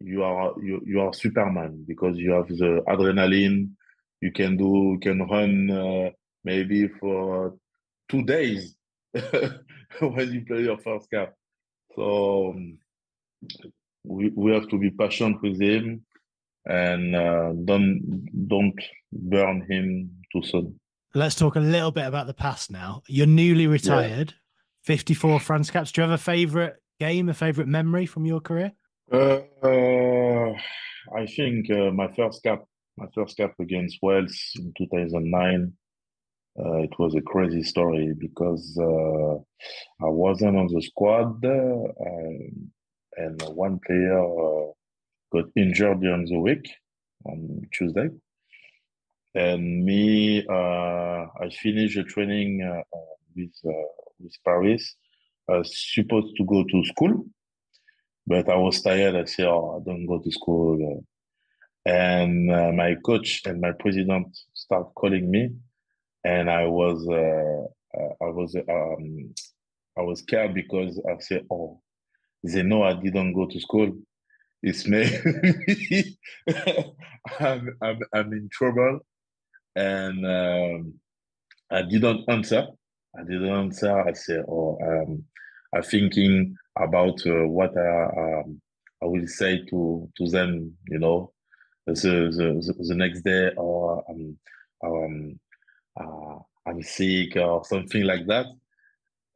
you are you, you are Superman because you have the adrenaline. You can do you can run uh, maybe for two days when you play your first cap. So um, we we have to be patient with him and uh, don't don't burn him too soon. Let's talk a little bit about the past now. You're newly retired, yeah. 54 France caps. Do you have a favorite game, a favorite memory from your career? Uh, uh, I think uh, my first cap, my first cap against Wales in 2009 uh, it was a crazy story because uh, I wasn't on the squad um, and one player uh, got injured during the week on Tuesday. And me, I finished the training with with Paris, supposed to go to school, but I was tired. I said, "Oh, I don't go to school." And uh, my coach and my president start calling me and I was uh, uh, I was um, I was scared because I said, "Oh, they know I didn't go to school. It's me. I'm, I'm I'm in trouble." And um, I didn't answer. I didn't answer. I said, "Oh, um, I'm thinking about uh, what I um, I will say to to them. You know, the the, the, next day or um, um uh, I'm sick or something like that.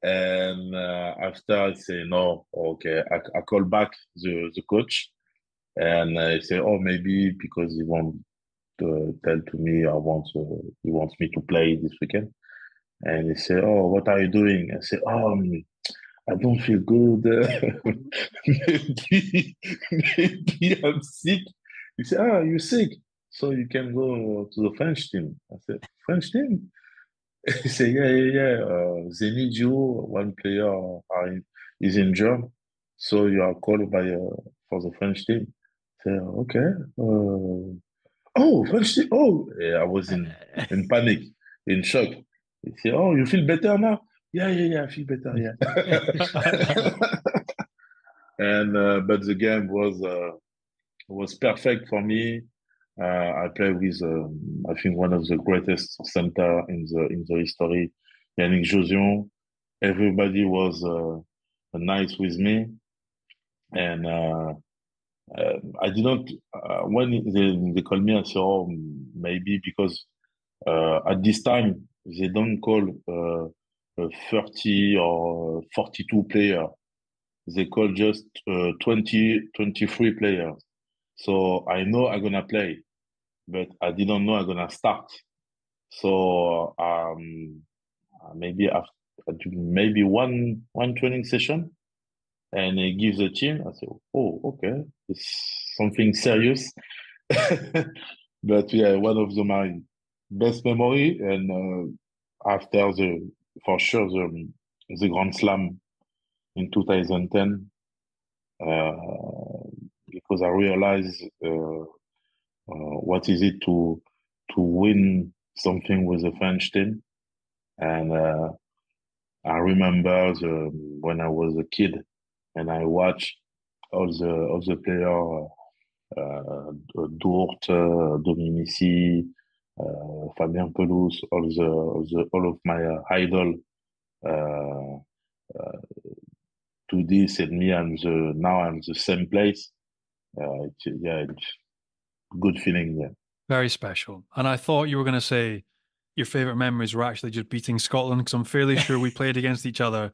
And uh, after I say no, okay, I, I call back the, the coach and I say, oh, maybe because he won't to tell to me I want to, he wants me to play this weekend. And he say, oh, what are you doing? I say, oh, um, I don't feel good. maybe, maybe I'm sick. He said, ah, you're sick. So you can go to the French team. I said, French team? he said, yeah, yeah, yeah. Uh, they need you. One player is injured. So you are called by uh, for the French team. I said, okay. Uh, oh, French team. Oh, yeah, I was in, in panic, in shock. He said, oh, you feel better now? Yeah, yeah, yeah, I feel better, yeah. and uh, but the game was uh, was perfect for me. Uh, I play with, um, I think, one of the greatest center in the in the history, Yannick Jauzion. Everybody was uh, nice with me, and uh, uh I didn't. Uh, when they, they called me, I said, "Oh, maybe because at this time they don't call 30 or 42 players. They call just 20, 23 players." So I know I'm gonna play, but I didn't know I'm gonna start. So um, maybe after maybe one one training session, and it gives a team. I say, oh, okay, it's something serious. but yeah, one of the my best memory, and uh, after the for sure the the Grand Slam in 2010, uh, because I realized uh, uh, what is it to to win something with the French team, and uh, I remember the, when I was a kid and I watched all the all the players, uh, Dourthe, Dominici, Fabien Pelous, all the all, the, all of my uh, idol uh, uh, to this and me. I'm the now I'm the same place. Uh, it's, yeah, good feeling. Yeah, very special. And I thought you were going to say your favorite memories were actually just beating Scotland because I'm fairly sure we played against each other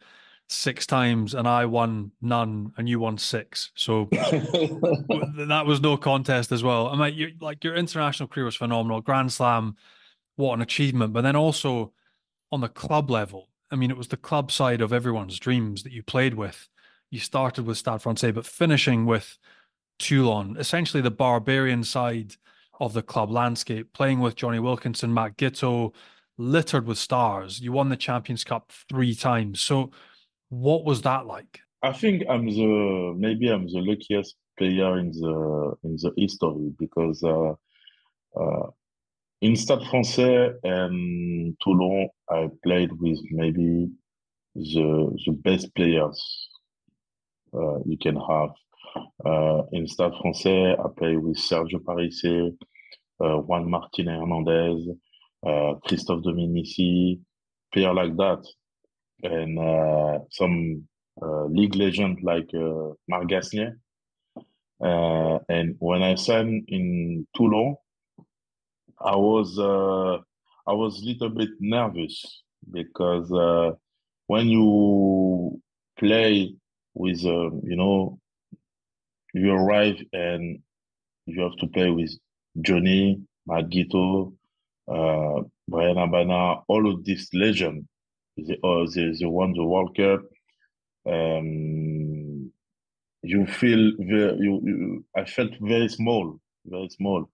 six times and I won none and you won six. So that was no contest as well. I mean, you like your international career was phenomenal. Grand Slam, what an achievement! But then also on the club level, I mean, it was the club side of everyone's dreams that you played with. You started with Stade Francais, but finishing with Toulon, essentially the barbarian side of the club landscape, playing with Jonny Wilkinson, Matt Giteau, littered with stars. You won the Champions Cup three times. So, what was that like? I think I'm the maybe I'm the luckiest player in the in the history because uh, uh, in Stade Francais and Toulon, I played with maybe the the best players uh, you can have. Uh, in Stade Francais, I played with Sergio Parisse, uh, Juan Martin Hernandez, uh, Christophe Dominici, player like that, and uh, some uh, league legend like uh, Mark Gasnier. Uh, and when I signed in Toulon, I was I was a little bit nervous because when you play with you know you arrive and you have to play with Johnny, Matt Giteau, uh, Bryan Habana, all of these legend, they, uh, they, they won the World Cup. Um, you feel very, you, you, I felt very small, very small.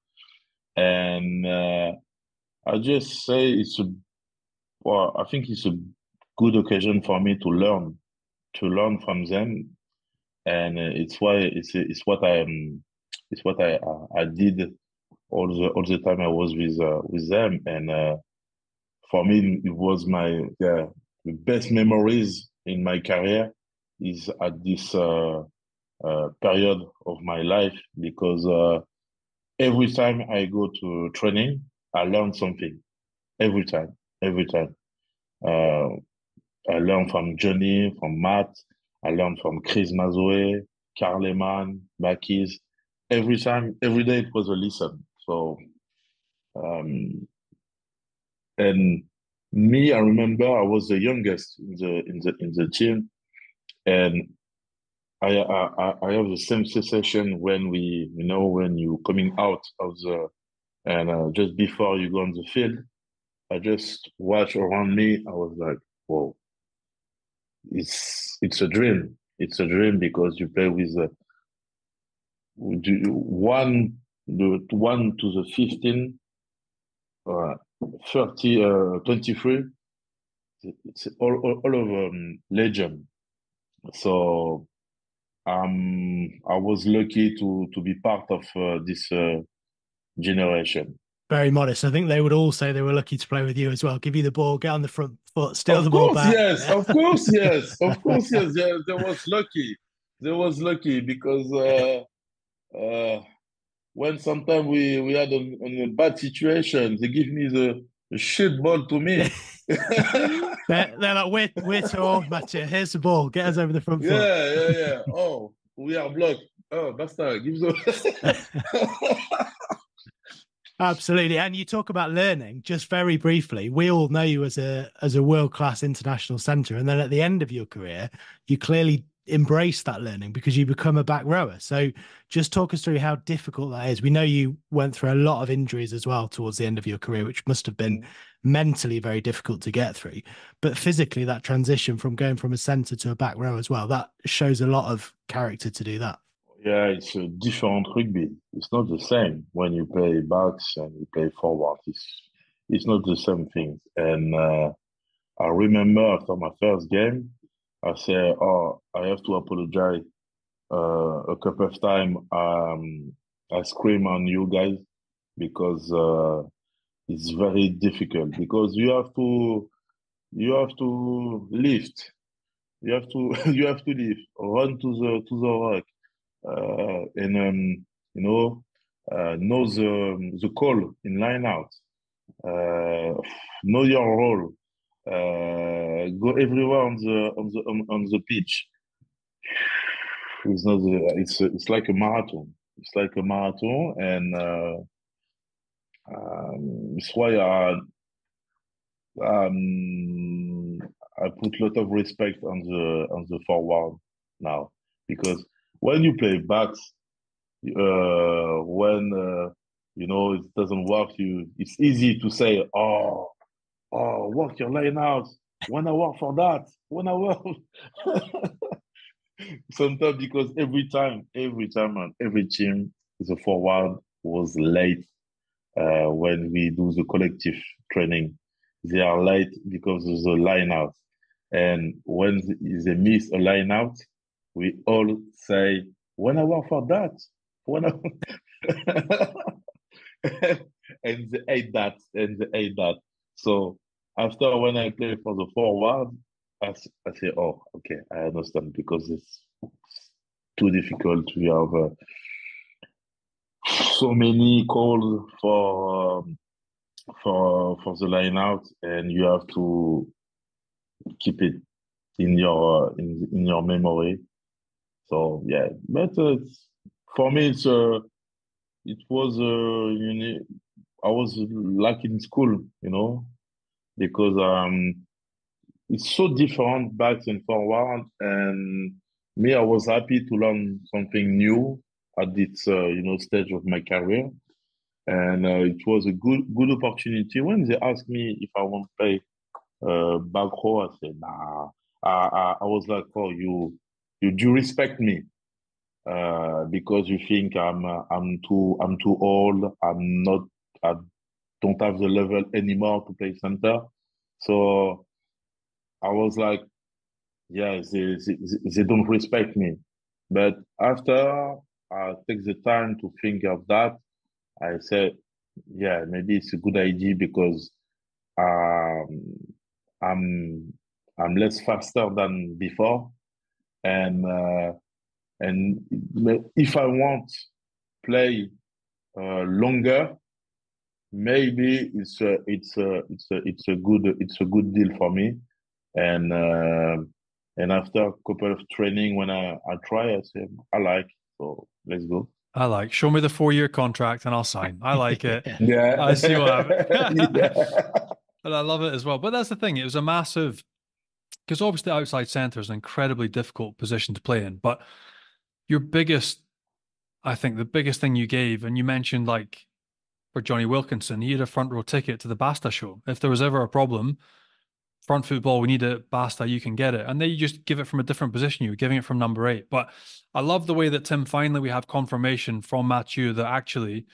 And uh, I just say it's a, well, I think it's a good occasion for me to learn, to learn from them. And it's why it's, it's what I am, it's what I, I did all the all the time I was with uh, with them, and uh, for me it was my yeah the best memories in my career is at this uh, uh period of my life because uh, every time I go to training, I learn something. Every time, every time. Uh, I learn from Johnny, from Matt. I learn from Chris Masoe, Carl Hayman, Bakkies. Every time, every day it was a lesson. So, um, and me, I remember I was the youngest in the in the in the team, and I I I have the same sensation when we you know when you coming out of the and uh, just before you go on the field, I just watch around me. I was like, whoa, it's it's a dream. It's a dream because you play with uh, one the 1 to the 15, uh, 30, uh, 23, it's all, all, all of um, legend. So um, I was lucky to, to be part of uh, this uh, generation. Very modest. I think they would all say they were lucky to play with you as well. Give you the ball, get on the front foot, steal of the course, ball back. Yes, of course, yes, of course, yes. There, there was lucky. There was lucky because uh, uh, when sometimes we, we had on, on a bad situation, they give me the, the shit ball to me. they're, they're, like, we're, we're too old. Here's the ball. Get us over the front foot. Yeah, yeah, yeah. Oh, we are blocked. Oh, basta. Give the. Absolutely. And you talk about learning just very briefly. We all know you as a as a world class international centre. And then at the end of your career, you clearly embrace that learning because you become a back rower. So just talk us through how difficult that is. We know you went through a lot of injuries as well towards the end of your career, which must have been mm. mentally very difficult to get through. But physically, that transition from going from a centre to a back row as well, that shows a lot of character to do that. Yeah, it's a different rugby. It's not the same when you play backs and you play forward. It's it's not the same thing. And uh, I remember after my first game, I said, "Oh, I have to apologize." Uh, a couple of times, um, I scream on you guys because uh, it's very difficult because you have to you have to lift you have to you have to lift run to the to the rock uh, and um, you know uh, know the the call in line out uh, know your role uh, go everywhere on the on the on, on the pitch. It's not the, it's it's like a marathon. It's like a marathon and uh, um, it's why I, um, I put a lot of respect on the on the forward now. Because when you play backs, uh, when uh, you know it doesn't work, you it's easy to say, "Oh, oh, work your line out." I work for that, I work. Sometimes because every time, every time and every team, the forward was late uh, when we do the collective training. They are late because of the line out. And when they miss a line out, we all say, when I work for that, when I... and they hate that, and they hate that. So after when I play for the forward, I, I say, oh, okay, I understand because it's too difficult. We have uh, so many calls for um, for for the line out, and you have to keep it in your in in your memory. So yeah, but uh, for me, it's uh, it was uh, you know, I was like in school, you know, because um, it's so different back and forward, and me, I was happy to learn something new at this uh, you know stage of my career, and uh, it was a good good opportunity. When they asked me if I want to play uh, back row, I said nah. I, I, was like, oh, you you do respect me uh, because you think I'm uh, I'm too I'm too old. I'm not. I don't have the level anymore to play center. So I was like, yeah, they, they, they don't respect me. But after I take the time to think of that. I said, yeah, maybe it's a good idea because um, I'm I'm less faster than before, and uh, and if I want play uh, longer, maybe it's a it's a it's a it's a good it's a good deal for me, and uh, and after a couple of training when I I try, I say I like so let's go. I like. Show me the four year contract and I'll sign. I like it. yeah. I see what happened. yeah. But I love it as well. But that's the thing. It was a massive, because obviously outside center is an incredibly difficult position to play in. But your biggest, I think the biggest thing you gave, and you mentioned like for Jonny Wilkinson, he had a front row ticket to the Basta show. If there was ever a problem, front football, we need it, basta, you can get it. And then you just give it from a different position. You're giving it from number eight. But I love the way that Tim finally we have confirmation from Mathieu that actually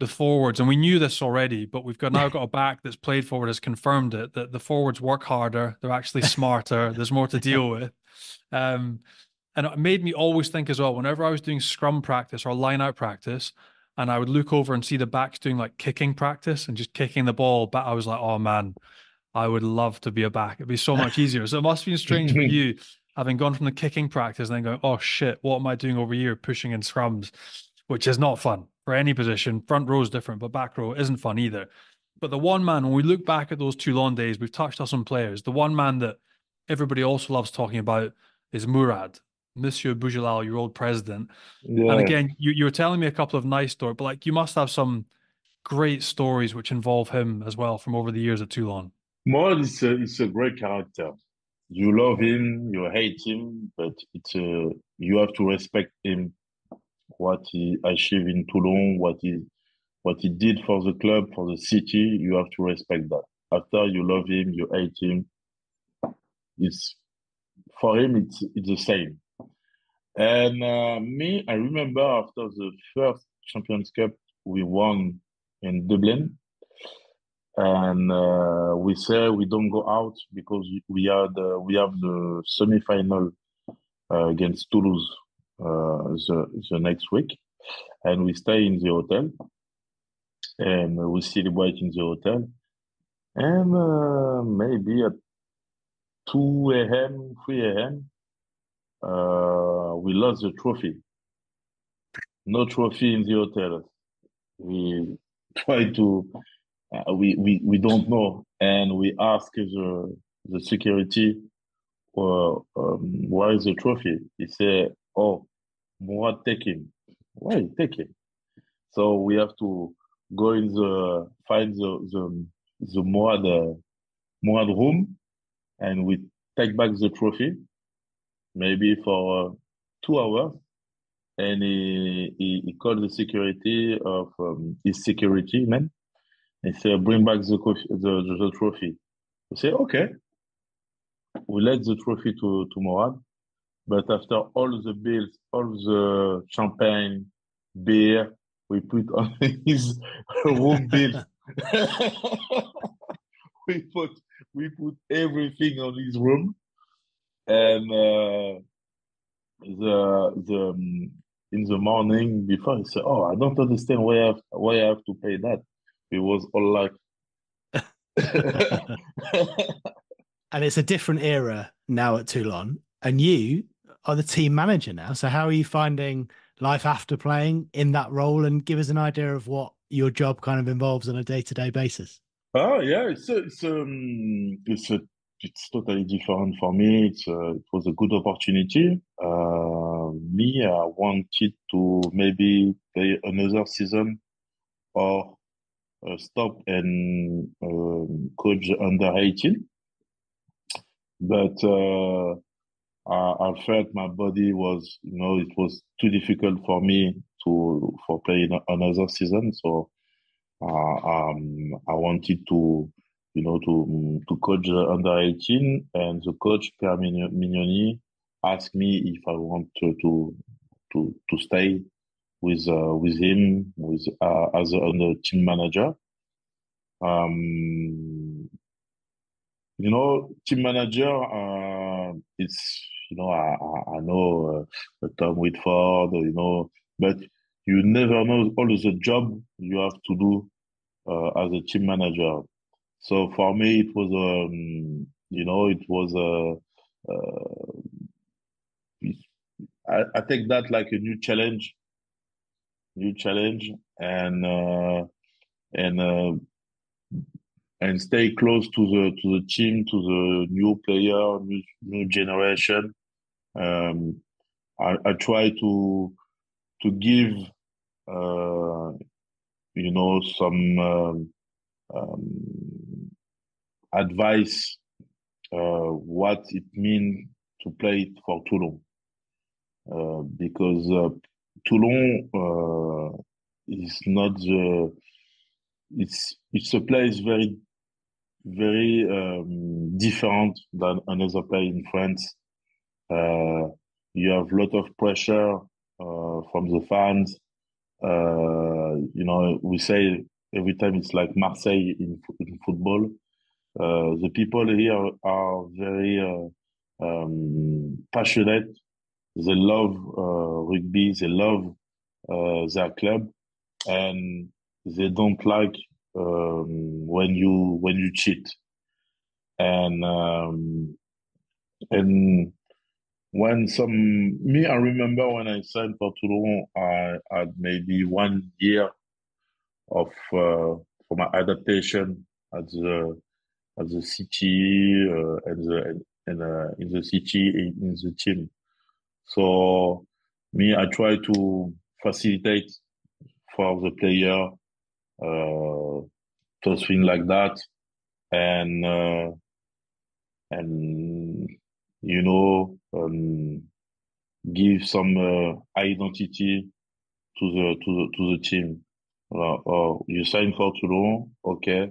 the forwards, and we knew this already, but we've got now got a back that's played forward has confirmed it that the forwards work harder, they're actually smarter, there's more to deal with. Um, and it made me always think as well, whenever I was doing scrum practice or line out practice, and I would look over and see the backs doing like kicking practice and just kicking the ball, but I was like, oh man, I would love to be a back. It'd be so much easier. So it must have been strange for you having gone from the kicking practice and then going, oh shit, what am I doing over here pushing in scrums, which is not fun for any position. Front row is different, but back row isn't fun either. But the one man, when we look back at those two long days, we've touched on some players. The one man that everybody also loves talking about is Mourad, Monsieur Boudjellal, your old president. Yeah. And again, you, you were telling me a couple of nice stories, but like you must have some great stories which involve him as well from over the years at Toulon. Mourad is a, is a great character. You love him, you hate him, but it's a, you have to respect him. What he achieved in Toulon, what he what he did for the club, for the city, you have to respect that. After you love him, you hate him. It's for him, it's it's the same. And uh, me, I remember after the first Champions Cup we won in Dublin, and uh, we say we don't go out because we are the we have the semi final uh, against Toulouse uh, the the next week, and we stay in the hotel, and we celebrate in the hotel, and uh, maybe at two a.m. three a.m. Uh, we lost the trophy. No trophy in the hotel. We try to uh, we, we we don't know, and we ask the the security, uh, um, is the trophy? He said, "Oh, Mourad take him. Why take him?" So we have to go in the find the the the Mourad uh, Mourad room, and we take back the trophy, maybe for two hours, and he, he, he called the security of um, his security man he said, bring back the, the, the, the trophy. We say, okay. We let the trophy to, to Mourad. But after all the bills, all the champagne, beer, we put on his room bill. we put we put everything on his room, and uh, the the um, in the morning before he said, "Oh, I don't understand why I have, why I have to pay that." It was all like. and it's a different era now at Toulon, and you are the team manager now. So how are you finding life after playing in that role? And give us an idea of what your job kind of involves on a day to day basis. Oh yeah, it's a, it's um it's a, it's totally different for me. It's a, it was a good opportunity. Uh, me, I wanted to maybe play another season or uh, stop and um, coach under 18. But uh, I, I, felt my body was, you know, it was too difficult for me to for playing another season. So uh, um, I wanted to, you know, to to coach under 18, and the coach Pierre Mignoni asked me if I want to to to, to stay with uh, with him with uh, as a, a team manager. Um, you know, team manager. Uh, it's you know I I, I know uh, Tom Whitford. You know, but you never know all the job you have to do uh, as a team manager. So for me, it was um, you know it was a. Uh, I, I take that like a new challenge new challenge and uh, and uh, and stay close to the to the team, to the new player, new new generation. Um, I, I try to to give uh, you know some um, um, advice uh, what it means to play it for Toulon uh, because uh, Toulon uh, is not the it's it's a place very very um, different than another place in France. Uh, you have a lot of pressure uh, from the fans. Uh, you know, we say every time it's like Marseille in, in football. Uh, the people here are very uh, um, passionate they love uh, rugby. They love their club, and they don't like um, when you when you cheat. And um, and when some me, I remember when I signed for Toulon, I had maybe one year of uh, for my adaptation at the at the city uh, and the and uh, in the city in, the team. So me, I try to facilitate for the player, uh, those things like that. And, uh, and, you know, um, give some, uh, identity to the, to the, to the team. Uh, uh, you sign for Toulon. Okay.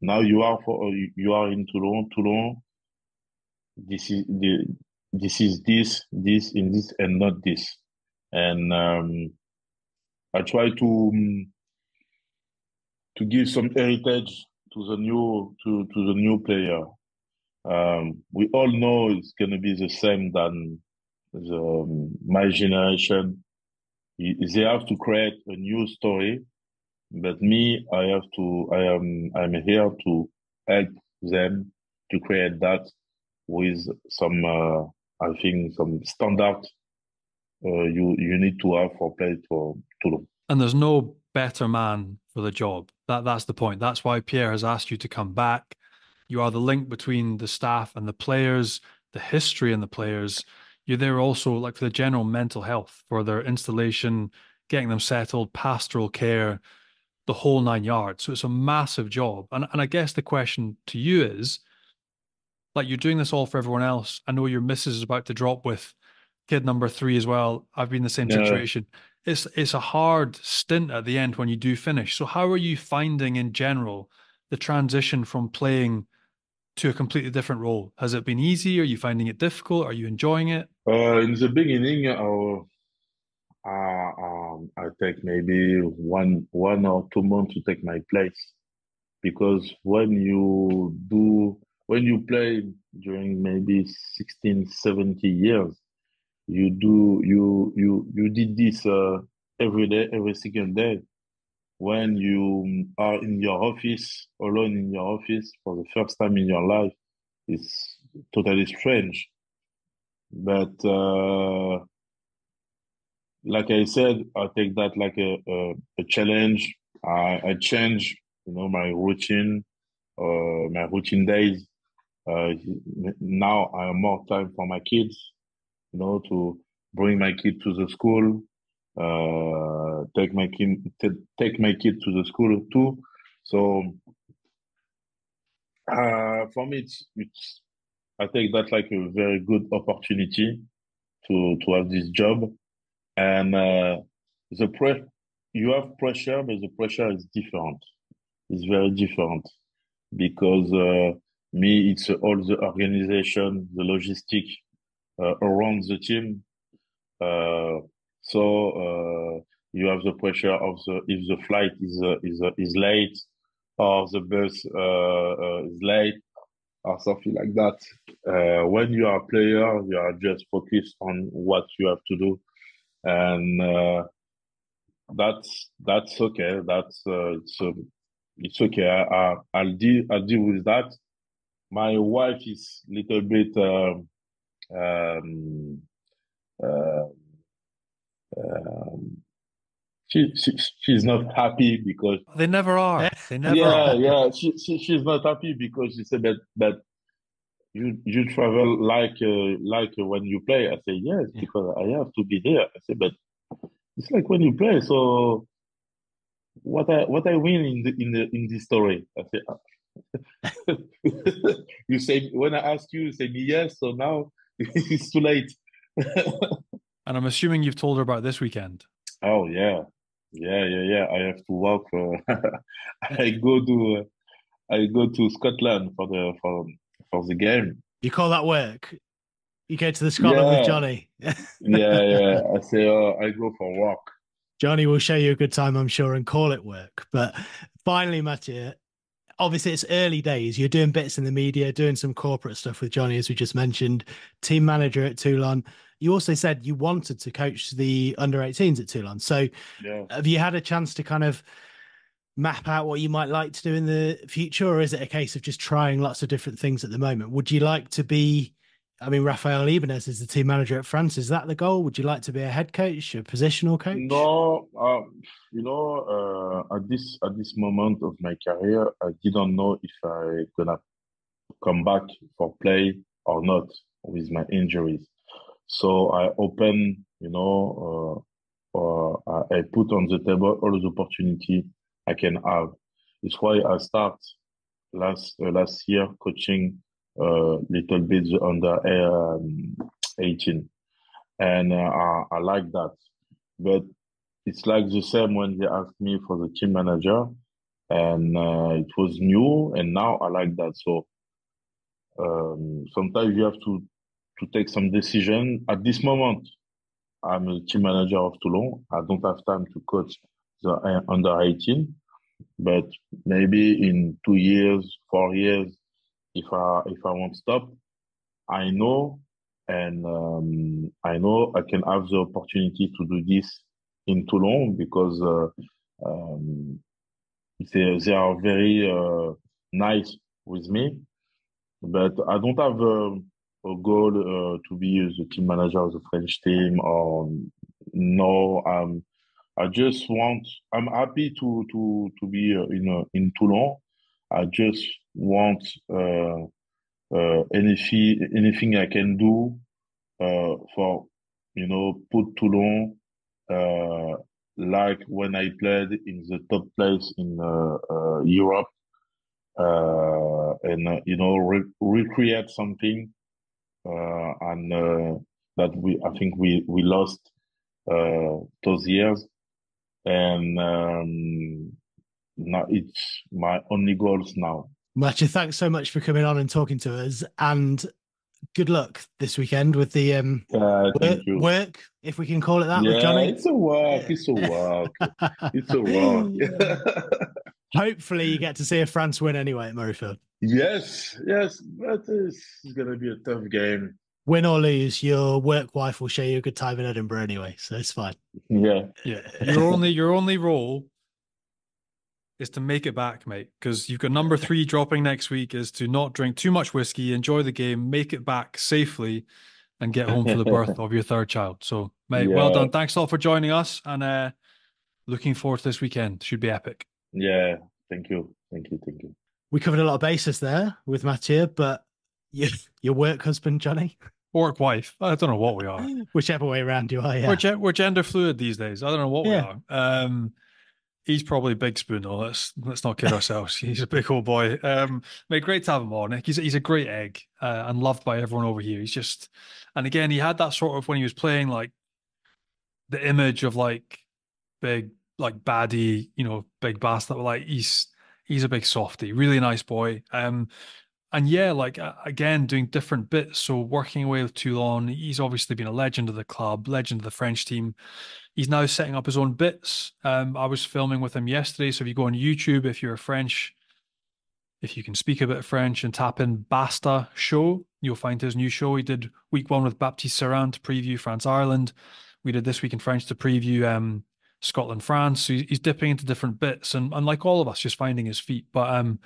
Now you are for, you are in Toulon. Toulon. This is the, this is this, this, in this, and not this. And um, I try to to give some heritage to the new to to the new player. Um, we all know it's going to be the same than the, um, my generation. They have to create a new story, but me, I have to. I am. I'm here to help them to create that with some. Uh, I think some standard uh, you you need to have for play for Toulon. And there's no better man for the job. That that's the point. That's why Pierre has asked you to come back. You are the link between the staff and the players, the history and the players. You're there also like for the general mental health, for their installation, getting them settled, pastoral care, the whole nine yards. So it's a massive job. And and I guess the question to you is like you're doing this all for everyone else. I know your missus is about to drop with kid number three as well. I've been in the same yeah. situation. It's it's a hard stint at the end when you do finish. So how are you finding in general the transition from playing to a completely different role? Has it been easy? Are you finding it difficult? Are you enjoying it? Uh, in the beginning, uh, uh, um, I take maybe one one or two months to take my place. Because when you do when you play during maybe 16 70 years you do you you you did this uh, every day every single day. When you are in your office alone in your office for the first time in your life it's totally strange. But uh, like i said i take that like a, a, a challenge. I, I change you know my routine uh, my routine days. Uh, now i have more time for my kids you know, to bring my kid to the school, uh, take my kid take my kid to the school too. So uh, for me, it's, it's I take that like a very good opportunity to to have this job, and uh, the pre you have pressure, but the pressure is different. It's very different because uh, me, it's all the organization, the logistic uh, around the team. Uh, so uh, you have the pressure of the if the flight is is is late or the bus is late or something like that. Uh, when you are a player, you are just focused on what you have to do, and uh, that's that's okay. That's uh, it's it's okay. I, I, will deal I'll deal with that. My wife is a little bit. Um, um, uh, um, she, she she's not happy because they never are. They never. Yeah, are. yeah. She, she she's not happy because she said that that you you travel like uh, like when you play. I say yes yeah. because I have to be there. I said but it's like when you play. So what I what I win in the in the in this story? I say you say when I ask you, you say me yes. So now it's too late. and I'm assuming you've told her about this weekend. Oh yeah, yeah, yeah, yeah. I have to walk. Uh, I go to uh, I go to Scotland for the for for the game. You call that work? You go to the Scotland yeah. with Johnny. yeah, yeah. I say uh, I go for a walk. Johnny will show you a good time, I'm sure, and call it work. But finally, Mathieu, obviously it's early days. You're doing bits in the media, doing some corporate stuff with Johnny, as we just mentioned, team manager at Toulon. You also said you wanted to coach the under 18s at Toulon. So yeah. have you had a chance to kind of map out what you might like to do in the future, or is it a case of just trying lots of different things at the moment? Would you like to be I mean, Raphaël Ibañez is the team manager at France. Is that the goal? Would you like to be a head coach, a positional coach? No, um, you know, uh, at this at this moment of my career, I didn't know if I gonna come back for play or not with my injuries. So I open, you know, uh, uh, I put on the table all the opportunity I can have. It's why I start last uh, last year coaching uh, little bit under um, 18. And uh, I, I like that. But it's like the same when they asked me for the team manager and uh, it was new and now I like that. So um, sometimes you have to to take some decision. At this moment, I'm a team manager of Toulon. I don't have time to coach the uh, under 18, but maybe in two years, four years, if I if I won't stop, I know and um, I know I can have the opportunity to do this in Toulon because uh, um, they they are very uh, nice with me, but I don't have a, a goal uh, to be the team manager of the French team or no. Um, I just want. I'm happy to to to be uh, in uh, in Toulon. I just want uh, uh, anything anything I can do uh, for you know put Toulon uh, like when I played in the top place in uh, uh, Europe uh, and uh, you know re- recreate something and that we I think we we lost those years and um, now it's my only goals now. Matthew, thanks so much for coming on and talking to us. And good luck this weekend with the um, Uh, work, work, if we can call it that, with Yeah, Johnny. it's a work. It's a work. It's a work. Hopefully, you get to see a France win anyway at Murrayfield. yes, yes, but it's gonna be a tough game. Win or lose, your work wife will show you a good time in Edinburgh anyway, so it's fine. Yeah, Yeah, your only your only role is to make it back, mate. Because you've got number three dropping next week is to not drink too much whiskey, enjoy the game, make it back safely, and get home for the birth of your third child. So, mate, well done. Thanks a lot for joining us, and uh, looking forward to this weekend. Should be epic. yeah. Thank you, thank you, thank you. We covered a lot of bases there with Mathieu, but your, your work husband, Johnny, Work wife. I don't know what we are. whichever way around you are, yeah. We're, gen- we're gender fluid these days. I don't know what Yeah. we are. Um, he's probably big spoon though. Let's let's not kid ourselves. He's a big old boy. Um, mate, great to have him on. Like, He's he's a great egg uh, and loved by everyone over here. He's just, and again, he had that sort of when he was playing like the image of like big like baddie, you know, big bastard. Like he's he's a big softy, really nice boy. Um, and yeah, like again, doing different bits. So working away with Toulon, he's obviously been a legend of the club, legend of the French team. He's now setting up his own bits. Um, I was filming with him yesterday. So if you go on YouTube, if you're a French, if you can speak a bit of French and tap in Basta Show, you'll find his new show. He did week one with Baptiste Serin to preview France Ireland. We did this week in French to preview um, Scotland France. So he's, he's dipping into different bits and, and like all of us, just finding his feet. But um,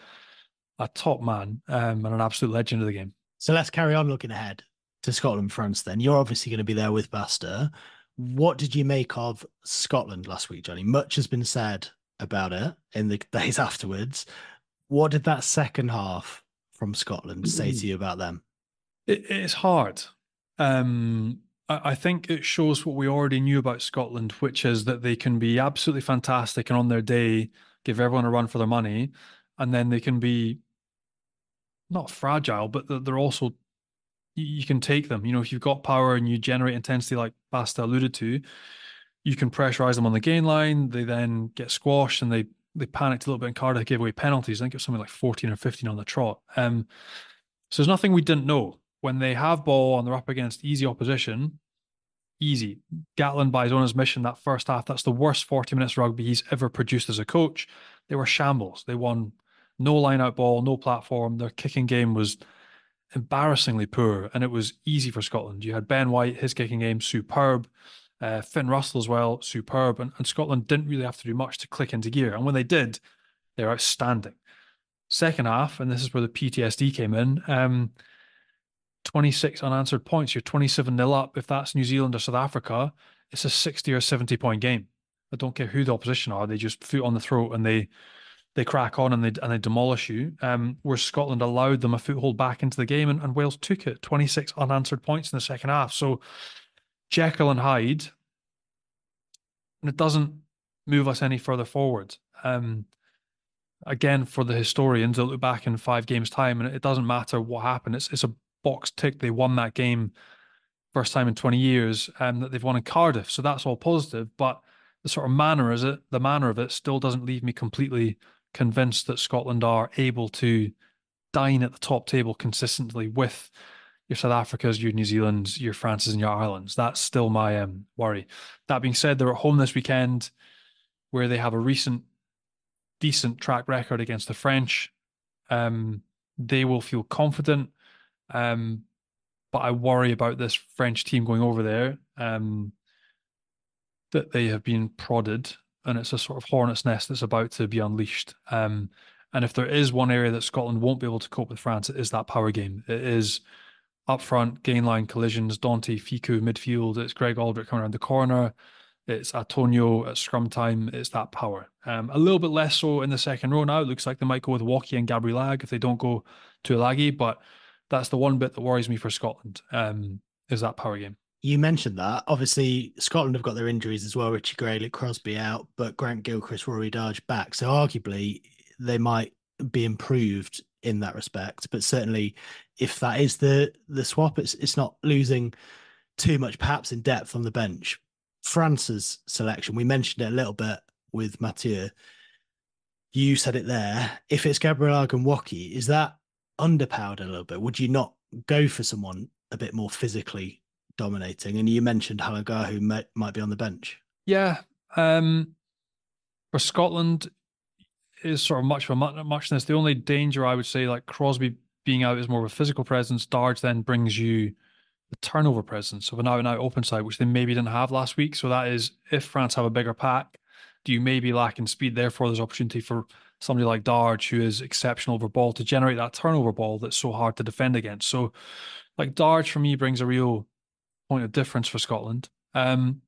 a top man um, and an absolute legend of the game. So let's carry on looking ahead to Scotland France then. You're obviously going to be there with Basta. What did you make of Scotland last week, Johnny? Much has been said about it in the days afterwards. What did that second half from Scotland say to you about them? It, it's hard. Um, I, I think it shows what we already knew about Scotland, which is that they can be absolutely fantastic and on their day give everyone a run for their money, and then they can be not fragile, but they're- also you can take them. You know, if you've got power and you generate intensity, like Basta alluded to, you can pressurize them on the gain line. They then get squashed and they they panicked a little bit in Cardiff, gave away penalties. I think it was something like 14 or 15 on the trot. Um, so there's nothing we didn't know. When they have ball and they're up against easy opposition, easy. Gatland, by his own admission, that first half, that's the worst 40 minutes rugby he's ever produced as a coach. They were shambles. They won no line out ball, no platform. Their kicking game was embarrassingly poor, and it was easy for Scotland. You had Ben White, his kicking game, superb. Uh, Finn Russell as well, superb. And, and Scotland didn't really have to do much to click into gear. And when they did, they were outstanding. Second half, and this is where the PTSD came in. Um, 26 unanswered points. You're 27 nil up. If that's New Zealand or South Africa, it's a 60 or 70 point game. I don't care who the opposition are. They just foot on the throat and they they crack on and they and they demolish you. Um, where Scotland allowed them a foothold back into the game and, and Wales took it. 26 unanswered points in the second half. So Jekyll and Hyde, and it doesn't move us any further forward. Um, again, for the historians, they'll look back in five games' time, and it doesn't matter what happened. It's it's a box tick. They won that game first time in 20 years, and um, that they've won in Cardiff. So that's all positive. But the sort of manner is it, the manner of it, still doesn't leave me completely convinced that Scotland are able to dine at the top table consistently with your South Africas, your New Zealands, your Frances, and your Irelands. That's still my um, worry. That being said, they're at home this weekend, where they have a recent decent track record against the French. Um, they will feel confident. Um, but I worry about this French team going over there. Um, that they have been prodded, and it's a sort of hornet's nest that's about to be unleashed. Um, and if there is one area that Scotland won't be able to cope with France, it is that power game. It is up front, gain line collisions, Danty, Fickou, midfield. It's Greg Alldritt coming around the corner. It's Atonio at scrum time. It's that power. Um, a little bit less so in the second row now. It looks like they might go with Woki and Gabrillagues if they don't go Tuilagi. but that's the one bit that worries me for Scotland. Um, is that power game? You mentioned that. Obviously, Scotland have got their injuries as well. Richie Gray, Luke Crosbie out, but Grant Gilchrist, Rory Darge back. So arguably, they might be improved in that respect. But certainly, if that is the the swap, it's it's not losing too much, perhaps in depth on the bench. France's selection, we mentioned it a little bit with Mathieu. You said it there. If it's Gabrillagues is that underpowered a little bit? Would you not go for someone a bit more physically dominating? And you mentioned Halagahu, who might, might be on the bench. Yeah. Um, for Scotland, is sort of much of a muchness. The only danger I would say, like Crosbie being out, is more of a physical presence. Darge then brings you the turnover presence of an out and out open side, which they maybe didn't have last week. So that is if France have a bigger pack, do you maybe lack in speed? Therefore, there's opportunity for somebody like Darge, who is exceptional over ball, to generate that turnover ball that's so hard to defend against. So, like Darge for me brings a real point of difference for Scotland. Um,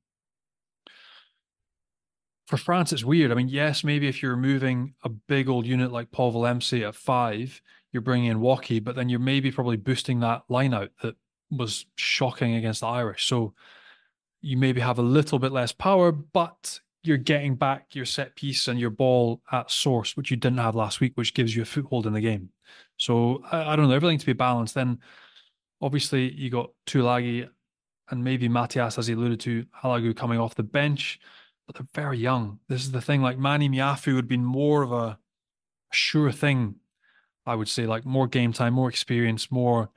for France, it's weird. I mean, yes, maybe if you're moving a big old unit like Paul Willemse at five, you're bringing in Woki, but then you're maybe probably boosting that line out that was shocking against the Irish. So you maybe have a little bit less power, but you're getting back your set piece and your ball at source, which you didn't have last week, which gives you a foothold in the game. So I, I don't know, everything to be balanced. Then obviously you got Tuilagi and maybe Mathias, as he alluded to, Halagahu coming off the bench, but they're very young. This is the thing. Like Manny Meafou would be more of a sure thing, I would say, like more game time, more experience, more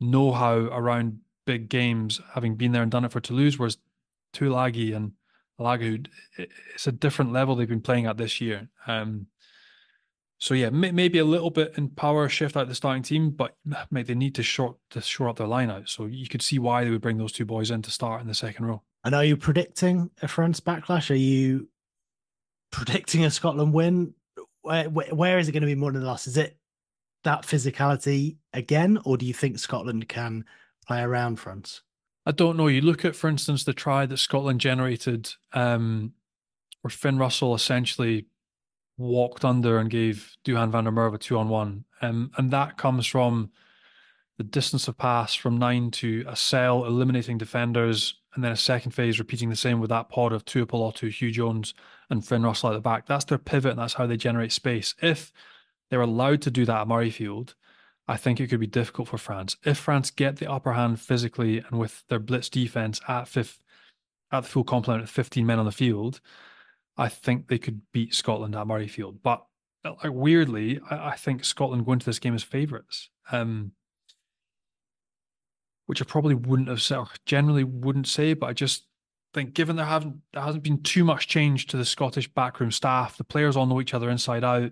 know how around big games, having been there and done it for Toulouse, whereas Tuilagi and Halagahu, it's a different level they've been playing at this year. Um, so yeah, may, maybe a little bit in power shift out the starting team, but mate, they need to short to shore up their line out. So you could see why they would bring those two boys in to start in the second row. And are you predicting a France backlash? Are you predicting a Scotland win? Where, where, where is it going to be more than the loss? Is it that physicality again, or do you think Scotland can play around France? I don't know. You look at, for instance, the try that Scotland generated, um, where Finn Russell essentially walked under and gave Duhan van der Merwe a two on one. Um, and that comes from the distance of pass from nine to a cell, eliminating defenders, and then a second phase repeating the same with that pod of Tuipulotu, Hugh Jones, and Finn Russell at the back. That's their pivot, and that's how they generate space. If they're allowed to do that at Murrayfield, I think it could be difficult for France. If France get the upper hand physically and with their blitz defense at fifth, at the full complement of 15 men on the field, I think they could beat Scotland at Murrayfield. But like weirdly, I, I think Scotland go into this game as favourites. Um, which I probably wouldn't have said, generally wouldn't say, but I just think given there haven't there hasn't been too much change to the Scottish backroom staff, the players all know each other inside out.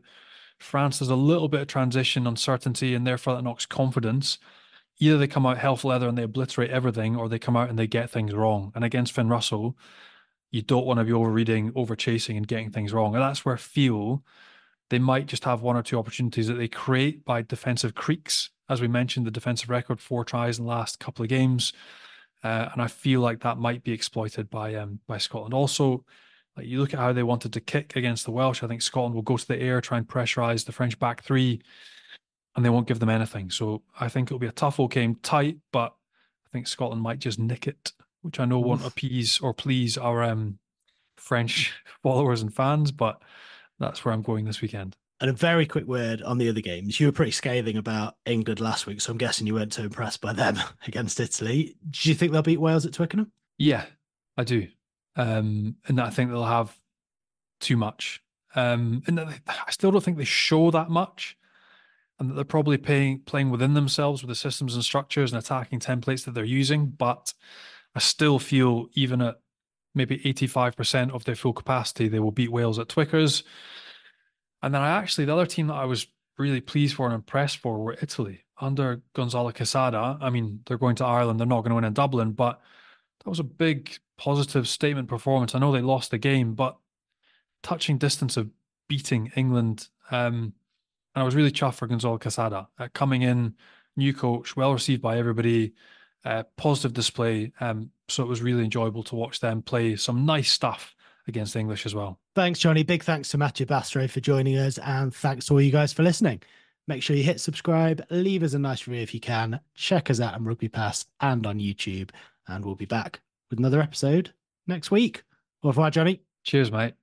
France has a little bit of transition uncertainty, and therefore that knocks confidence. Either they come out health leather and they obliterate everything, or they come out and they get things wrong. And against Finn Russell, you don't want to be overreading, over chasing, and getting things wrong. And that's where feel they might just have one or two opportunities that they create by defensive creaks. As we mentioned, the defensive record, four tries in the last couple of games. Uh, and I feel like that might be exploited by um, by Scotland. Also, like you look at how they wanted to kick against the Welsh. I think Scotland will go to the air, try and pressurize the French back three, and they won't give them anything. So I think it'll be a tough old game, tight, but I think Scotland might just nick it which I know won't appease or please our um, French followers and fans, but that's where I'm going this weekend. And a very quick word on the other games. You were pretty scathing about England last week, so I'm guessing you weren't too impressed by them against Italy. Do you think they'll beat Wales at Twickenham? Yeah, I do. Um, and I think they'll have too much. Um, and I still don't think they show that much. And that they're probably playing playing within themselves with the systems and structures and attacking templates that they're using. But I still feel even at maybe 85% of their full capacity, they will beat Wales at Twickers. And then I actually, the other team that I was really pleased for and impressed for were Italy under Gonzalo Quesada. I mean, they're going to Ireland, they're not going to win in Dublin, but that was a big positive statement performance. I know they lost the game, but touching distance of beating England. Um, and I was really chuffed for Gonzalo Quesada uh, coming in, new coach, well received by everybody, uh, positive display. Um, so it was really enjoyable to watch them play some nice stuff against English as well. Thanks, Johnny. Big thanks to Mathieu Bastareaud for joining us, and thanks to all you guys for listening. Make sure you hit subscribe, leave us a nice review if you can. Check us out on Rugby Pass and on YouTube, and we'll be back with another episode next week. Au revoir, Johnny. Cheers, mate.